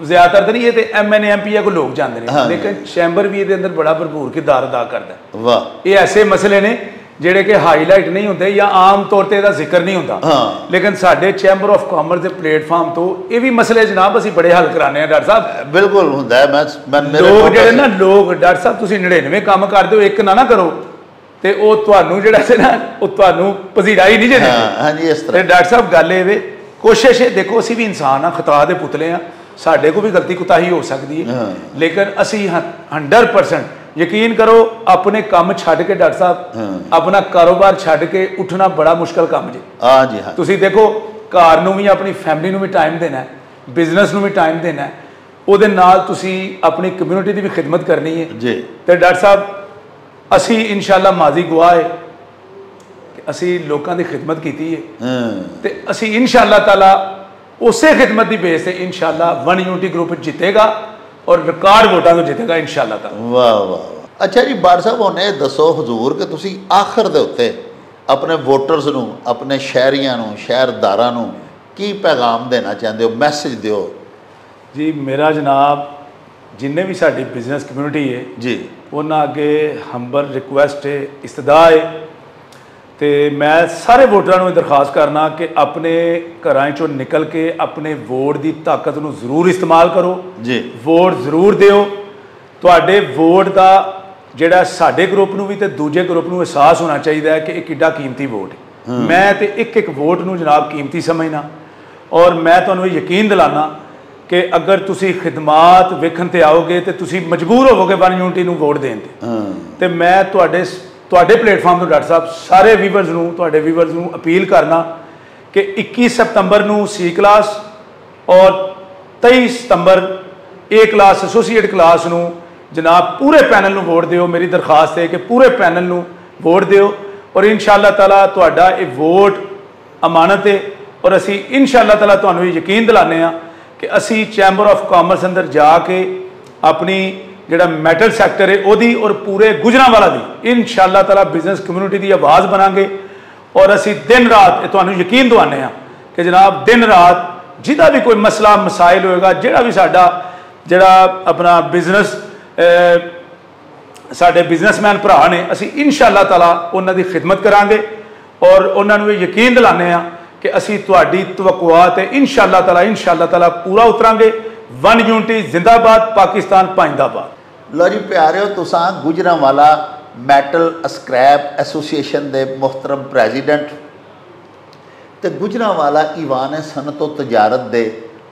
ਜ਼ਿਆਦਾਤਰ ਤਾਂ ਨਹੀਂ ਇਹ ਤੇ ਐਮਐਨਏ ਐਮਪੀ ਕੋ ਲੋਕ ਜਾਂਦੇ ਨੇ। ਲੇਕਿਨ ਚੈਂਬਰ ਵੀ ਇਹਦੇ ਅੰਦਰ ਬੜਾ ਭਰਪੂਰ ਕਿਰਦਾਰ ਅਦਾ ਕਰਦਾ ਵਾਹ ਇਹ ਐਸੇ ਮਸਲੇ ਨੇ ਜਿਹੜੇ ਕਿ ਹਾਈਲਾਈਟ ਨਹੀਂ ਹੁੰਦੇ ਜਾਂ ਆਮ ਤੌਰ ਤੇ ਇਹਦਾ ਜ਼ਿਕਰ ਨਹੀਂ ਹੁੰਦਾ। ਹਾਂ। ਲੇਕਿਨ ਸਾਡੇ ਚੈਂਬਰ ਆਫ ਕਾਮਰਸ ਦੇ ਪਲੇਟਫਾਰਮ ਤੋਂ ਇਹ ਵੀ ਮਸਲੇ ਜਨਾਬ ਅਸੀਂ ਬੜੇ ਹੱਲ ਕਰਾਣੇ ਆ ਡਾਕਟਰ ਸਾਹਿਬ। ਬਿਲਕੁਲ ਹੁੰਦਾ ਹੈ ਮੈਂ ਮੈਂ ਮੇਰੇ ਲੋਕ ਜਿਹੜੇ ਨਾ ਲੋਕ ਡਾਕਟਰ ਸਾਹਿਬ ਤੁਸੀਂ 99 ਕੰਮ ਕਰਦੇ ਹੋ ਇੱਕ ਨਾ ਨਾ ਕਰੋ। ਤੇ ਉਹ ਤੁਹਾਨੂੰ ਜਿਹੜਾ ਸੀ ਨਾ ਉਹ ਤੁਹਾਨੂੰ ਨਹੀਂ ਜੇ ਹਾਂ ਦਿੰਦੇ। ਹਾਂਜੀ ਇਸ ਤੇ ਤਰ੍ਹਾਂ ਡਾਕਟਰ ਸਾਹਿਬ ਗੱਲ ਇਹ ਵੇ ਕੋਸ਼ਿਸ਼ ਇਹ ਦੇਖੋ ਅਸੀਂ ਵੀ ਇਨਸਾਨ ਆ ਖਤਾ ਦੇ ਪੁਤਲੇ ਆ। ਸਾਡੇ ਕੋ ਵੀ ਗਲਤੀ ਕੁਤਾਹੀ ਹੋ ਸਕਦੀ ਹੈ। ਹਾਂ। ਲੇਕਿਨ ਅਸੀਂ ਹਾਂ- 100% ਯਕੀਨ ਕਰੋ ਆਪਣੇ ਕੰਮ ਛੱਡ ਕੇ ਡਾਕਟਰ ਸਾਹਿਬ ਆਪਣਾ ਕਾਰੋਬਾਰ ਛੱਡ ਕੇ ਉੱਠਣਾ ਬੜਾ ਮੁਸ਼ਕਲ ਕੰਮ ਜੀ। ਹਾਂ ਜੀ ਹਾਂ। ਤੁਸੀਂ ਦੇਖੋ ਘਰ ਨੂੰ ਵੀ ਆਪਣੀ ਫੈਮਿਲੀ ਨੂੰ ਵੀ ਟਾਈਮ ਦੇਣਾ ਹੈ ਬਿਜ਼ਨਸ ਨੂੰ ਵੀ ਟਾਈਮ ਦੇਣਾ ਹੈ ਉਹਦੇ ਨਾਲ ਤੁਸੀਂ ਆਪਣੀ ਕਮਿਊਨਿਟੀ ਦੀ ਵੀ ਖਿਦਮਤ ਕਰਨੀ ਹੈ। ਜੀ। ਤੇ ਡਾਕਟਰ ਸਾਹਿਬ ਅਸੀਂ ਇਨਸ਼ਾਅੱਲਾ ਮਾਜ਼ੀ ਗਵਾਹ ਹੈ ਕਿ ਅਸੀਂ ਲੋਕਾਂ ਦੀ ਖਿਦਮਤ ਕੀਤੀ ਹੈ। ਹਾਂ। ਤੇ ਅਸੀਂ ਇਨਸ਼ਾਅੱਲਾ ਤਾਲਾ ਉਸੇ ਖਿਦਮਤ ਦੀ ਬੇਸ ਤੇ ਇਨਸ਼ਾਅੱਲਾ ਵਨ ਯੂਨਿਟੀ ਗਰੁੱਪ ਜਿੱਤੇਗਾ। ਔਰ ਰਿਕਾਰਡ ਵੋਟਾਂ ਤੋਂ ਜਿੱਤੇਗਾ ਇਨਸ਼ਾਅੱਲਾ ਤਾਲਾ ਵਾਹ ਵਾਹ ਵਾਹ ਅੱਛਾ ਜੀ ਬਾੜ ਸਾਹਿਬ ਹੁਣ ਇਹ ਦੱਸੋ ਹਜ਼ੂਰ ਕਿ ਤੁਸੀਂ ਆਖਰ ਦੇ ਉੱਤੇ ਆਪਣੇ ਵੋਟਰਸ ਨੂੰ ਆਪਣੇ ਸ਼ਹਿਰੀਆਂ ਨੂੰ ਸ਼ਹਿਰਦਾਰਾਂ ਨੂੰ ਕੀ ਪੈਗਾਮ ਦੇਣਾ ਚਾਹੁੰਦੇ ਹੋ ਮੈਸੇਜ ਦਿਓ ਜੀ ਮੇਰਾ ਜਨਾਬ ਜਿੰਨੇ ਵੀ ਸਾਡੀ ਬਿਜ਼ਨਸ ਕਮਿਊਨਿਟੀ ਹੈ ਜੀ ਉਹਨਾਂ ਅੱਗੇ ਹੰਬਲ ਰਿਕੁਐਸਟ ਹੈ ਇਸਤਦਾ ਹੈ ਤੇ ਮੈਂ ਸਾਰੇ ਵੋਟਰਾਂ ਨੂੰ ਇਹ ਦਰਖਾਸਤ ਕਰਨਾ ਕਿ ਆਪਣੇ ਘਰਾਂ ਚੋਂ ਨਿਕਲ ਕੇ ਆਪਣੇ ਵੋਟ ਦੀ ਤਾਕਤ ਨੂੰ ਜ਼ਰੂਰ ਇਸਤੇਮਾਲ ਕਰੋ। ਜੀ। ਵੋਟ ਜ਼ਰੂਰ ਦਿਓ। ਤੁਹਾਡੇ ਵੋਟ ਦਾ ਜਿਹੜਾ ਸਾਡੇ ਗਰੁੱਪ ਨੂੰ ਵੀ ਤੇ ਦੂਜੇ ਗਰੁੱਪ ਨੂੰ ਅਹਿਸਾਸ ਹੋਣਾ ਚਾਹੀਦਾ ਹੈ ਕਿ ਇਹ ਕਿੱਡਾ ਕੀਮਤੀ ਵੋਟ ਹੈ। ਮੈਂ ਤੇ ਇੱਕ ਇੱਕ ਵੋਟ ਨੂੰ ਜਨਾਬ ਕੀਮਤੀ ਸਮਝਣਾ ਔਰ ਮੈਂ ਤੁਹਾਨੂੰ ਯਕੀਨ ਦਿਲਾਨਾ ਕਿ ਅਗਰ ਤੁਸੀਂ ਖਿਦਮਾਤ ਵੇਖਣ ਤੇ ਆਓਗੇ ਤੇ ਤੁਸੀਂ ਮਜਬੂਰ ਹੋਵੋਗੇ ਵਨ ਯੂਨਿਟੀ ਨੂੰ ਵੋਟ ਦੇਣ ਤੇ। ਤੇ ਮੈਂ ਤੁਹਾਡੇ ਤੁਹਾਡੇ ਪਲੇਟਫਾਰਮ ਤੋਂ ਡਾਕਟਰ ਸਾਹਿਬ, ਸਾਰੇ ਵੀਵਰਸ ਨੂੰ, ਤੁਹਾਡੇ ਵੀਵਰਸ ਨੂੰ ਅਪੀਲ ਕਰਨਾ ਕਿ 21 ਸਤੰਬਰ ਨੂੰ ਸੀ ਕਲਾਸ ਔਰ 23 ਸਤੰਬਰ ਏ ਕਲਾਸ ਐਸੋਸੀਏਟ ਕਲਾਸ ਨੂੰ ਜਨਾਬ ਪੂਰੇ ਪੈਨਲ ਨੂੰ ਵੋਟ ਦਿਓ। ਮੇਰੀ ਦਰਖਾਸਤ ਹੈ ਕਿ ਪੂਰੇ ਪੈਨਲ ਨੂੰ ਵੋਟ ਦਿਓ ਔਰ ਇਨਸ਼ਾਅੱਲਾ ਤਾਲਾ ਤੁਹਾਡਾ ਇਹ ਵੋਟ ਅਮਾਨਤ ਹੈ ਔਰ ਅਸੀਂ ਇਨਸ਼ਾਅੱਲਾ ਤਾਲਾ ਤੁਹਾਨੂੰ ਇਹ ਯਕੀਨ ਦਿਲਾਉਂਦੇ ਆ ਕਿ ਅਸੀਂ ਚੈਂਬਰ ਆਫ ਕਾਮਰਸ ਅੰਦਰ ਜਾ ਕੇ ਆਪਣੀ ਜਿਹੜਾ ਮੈਟਲ ਸੈਕਟਰ ਹੈ ਉਹਦੀ ਔਰ ਪੂਰੇ ਗੁਜਰਾਂਵਾਲਾ ਦੀ ਇਨਸ਼ਾਅੱਲਾ ਤਾਲਾ ਬਿਜ਼ਨਸ ਕਮਿਊਨਿਟੀ ਦੀ ਆਵਾਜ਼ ਬਣਾਂਗੇ ਔਰ ਅਸੀਂ ਦਿਨ ਰਾਤ ਇਹ ਤੁਹਾਨੂੰ ਯਕੀਨ ਦਿਵਾਉਂਦੇ ਆ ਕਿ ਜਨਾਬ ਦਿਨ ਰਾਤ ਜਿਹਦਾ ਵੀ ਕੋਈ ਮਸਲਾ ਮਸਾਇਲ ਹੋਏਗਾ ਜਿਹੜਾ ਵੀ ਸਾਡਾ ਜਿਹੜਾ ਆਪਣਾ ਬਿਜ਼ਨਸ ਸਾਡੇ ਬਿਜ਼ਨਸਮੈਨ ਭਰਾ ਨੇ ਅਸੀਂ ਇਨਸ਼ਾਅੱਲਾ ਤਾਲਾ ਉਹਨਾਂ ਦੀ ਖਿਦਮਤ ਕਰਾਂਗੇ ਔਰ ਉਹਨਾਂ ਨੂੰ ਇਹ ਯਕੀਨ ਦਿਲਾਉਂਦੇ ਆ ਕਿ ਅਸੀਂ ਤੁਹਾਡੀ ਤਵਕੁਆਤ ਤੇ ਇਨਸ਼ਾਅੱਲਾ ਤਾਲਾ ਇਨਸ਼ਾਅੱਲਾ ਤਾਲਾ ਪੂਰਾ ਉਤਰਾਂਗੇ ਵਨ ਯੂਨਿਟੀ ਜ਼ਿੰਦਾਬਾਦ ਪਾਕਿਸਤਾਨ ਪਾਇੰਦਾਬਾਦ ਲੋ ਜੀ ਪਿਆਰਿਓ, ਤੁਸੀਂ ਗੁਜਰਾਂਵਾਲਾ ਮੈਟਲ ਸਕ੍ਰੈਪ ਐਸੋਸੀਏਸ਼ਨ ਦੇ ਮੁਹਤਰਮ ਪ੍ਰੈਜ਼ੀਡੈਂਟ ਤੇ ਗੁਜਰਾਂਵਾਲਾ ਈਵਾਨ ਸਨਅਤ ਤਜਾਰਤ ਦੇ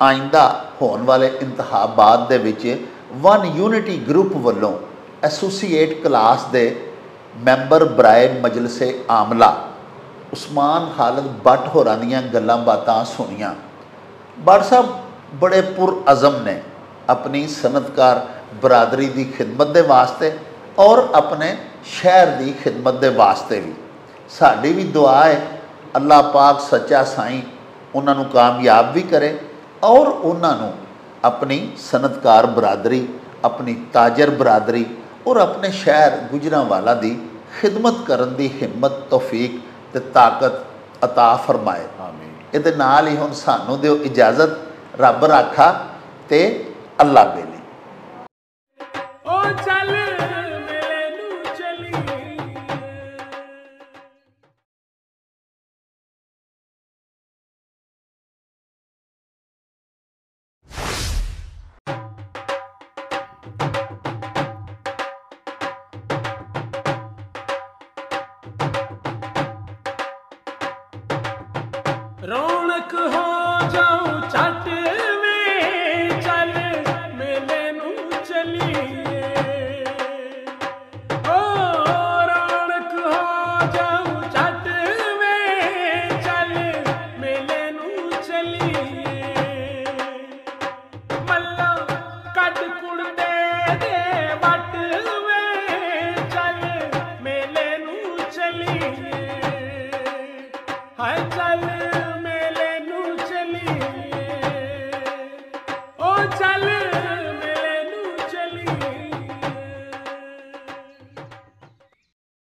ਆਇੰਦਾ ਹੋਣ ਵਾਲੇ ਇੰਤਖਾਬਾਤ ਦੇ ਵਿੱਚ ਵਨ ਯੂਨਿਟੀ ਗਰੁੱਪ ਵੱਲੋਂ ਐਸੋਸੀਏਟ ਕਲਾਸ ਦੇ ਮੈਂਬਰ ਬਰਾਏ ਮਜਲਸੇ ਆਮਲਾ, ਉਸਮਾਨ ਖਾਲਦ ਬੱਟ ਹੋਰਾਂ ਦੀਆਂ ਗੱਲਾਂ ਬਾਤਾਂ ਸੁਣੀਆਂ। ਬੱਟ ਸਾਹਿਬ, ਬੜੇ ਪੁਰ ਅਜ਼ਮ ਨੇ ਆਪਣੀ ਸਨਅਤਕਾਰ ਬਰਾਦਰੀ ਦੀ ਖਿਦਮਤ ਦੇ ਵਾਸਤੇ ਔਰ ਆਪਣੇ ਸ਼ਹਿਰ ਦੀ ਖਿਦਮਤ ਦੇ ਵਾਸਤੇ ਵੀ ਸਾਡੀ ਵੀ ਦੁਆ ਹੈ ਅੱਲਾਹ ਪਾਕ ਸੱਚਾ ਸਾਈਂ ਉਹਨਾਂ ਨੂੰ ਕਾਮਯਾਬ ਵੀ ਕਰੇ ਔਰ ਉਹਨਾਂ ਨੂੰ ਆਪਣੀ ਸਨਅਤਕਾਰ ਬਰਾਦਰੀ ਆਪਣੀ ਤਾਜਰ ਬਰਾਦਰੀ ਔਰ ਆਪਣੇ ਸ਼ਹਿਰ ਗੁਜਰਾਂਵਾਲਾ ਦੀ ਖਿਦਮਤ ਕਰਨ ਦੀ ਹਿੰਮਤ ਤੌਫੀਕ ਤੇ ਤਾਕਤ عطا ਫਰਮਾਏ ਆਮੀਨ ਇਹਦੇ ਨਾਲ ਹੀ ਹੁਣ ਸਾਨੂੰ ਦਿਓ ਇਜਾਜ਼ਤ ਰੱਬ ਰਾਖਾ ਤੇ ਅੱਲਾ ਬੇਲੀ ਓ ਚੱਲ ਮੇਰੇ ਨੂੰ ਚਲੀ ਰੌਣਕ ਹੋ ਜਾਉ ਛੱਟ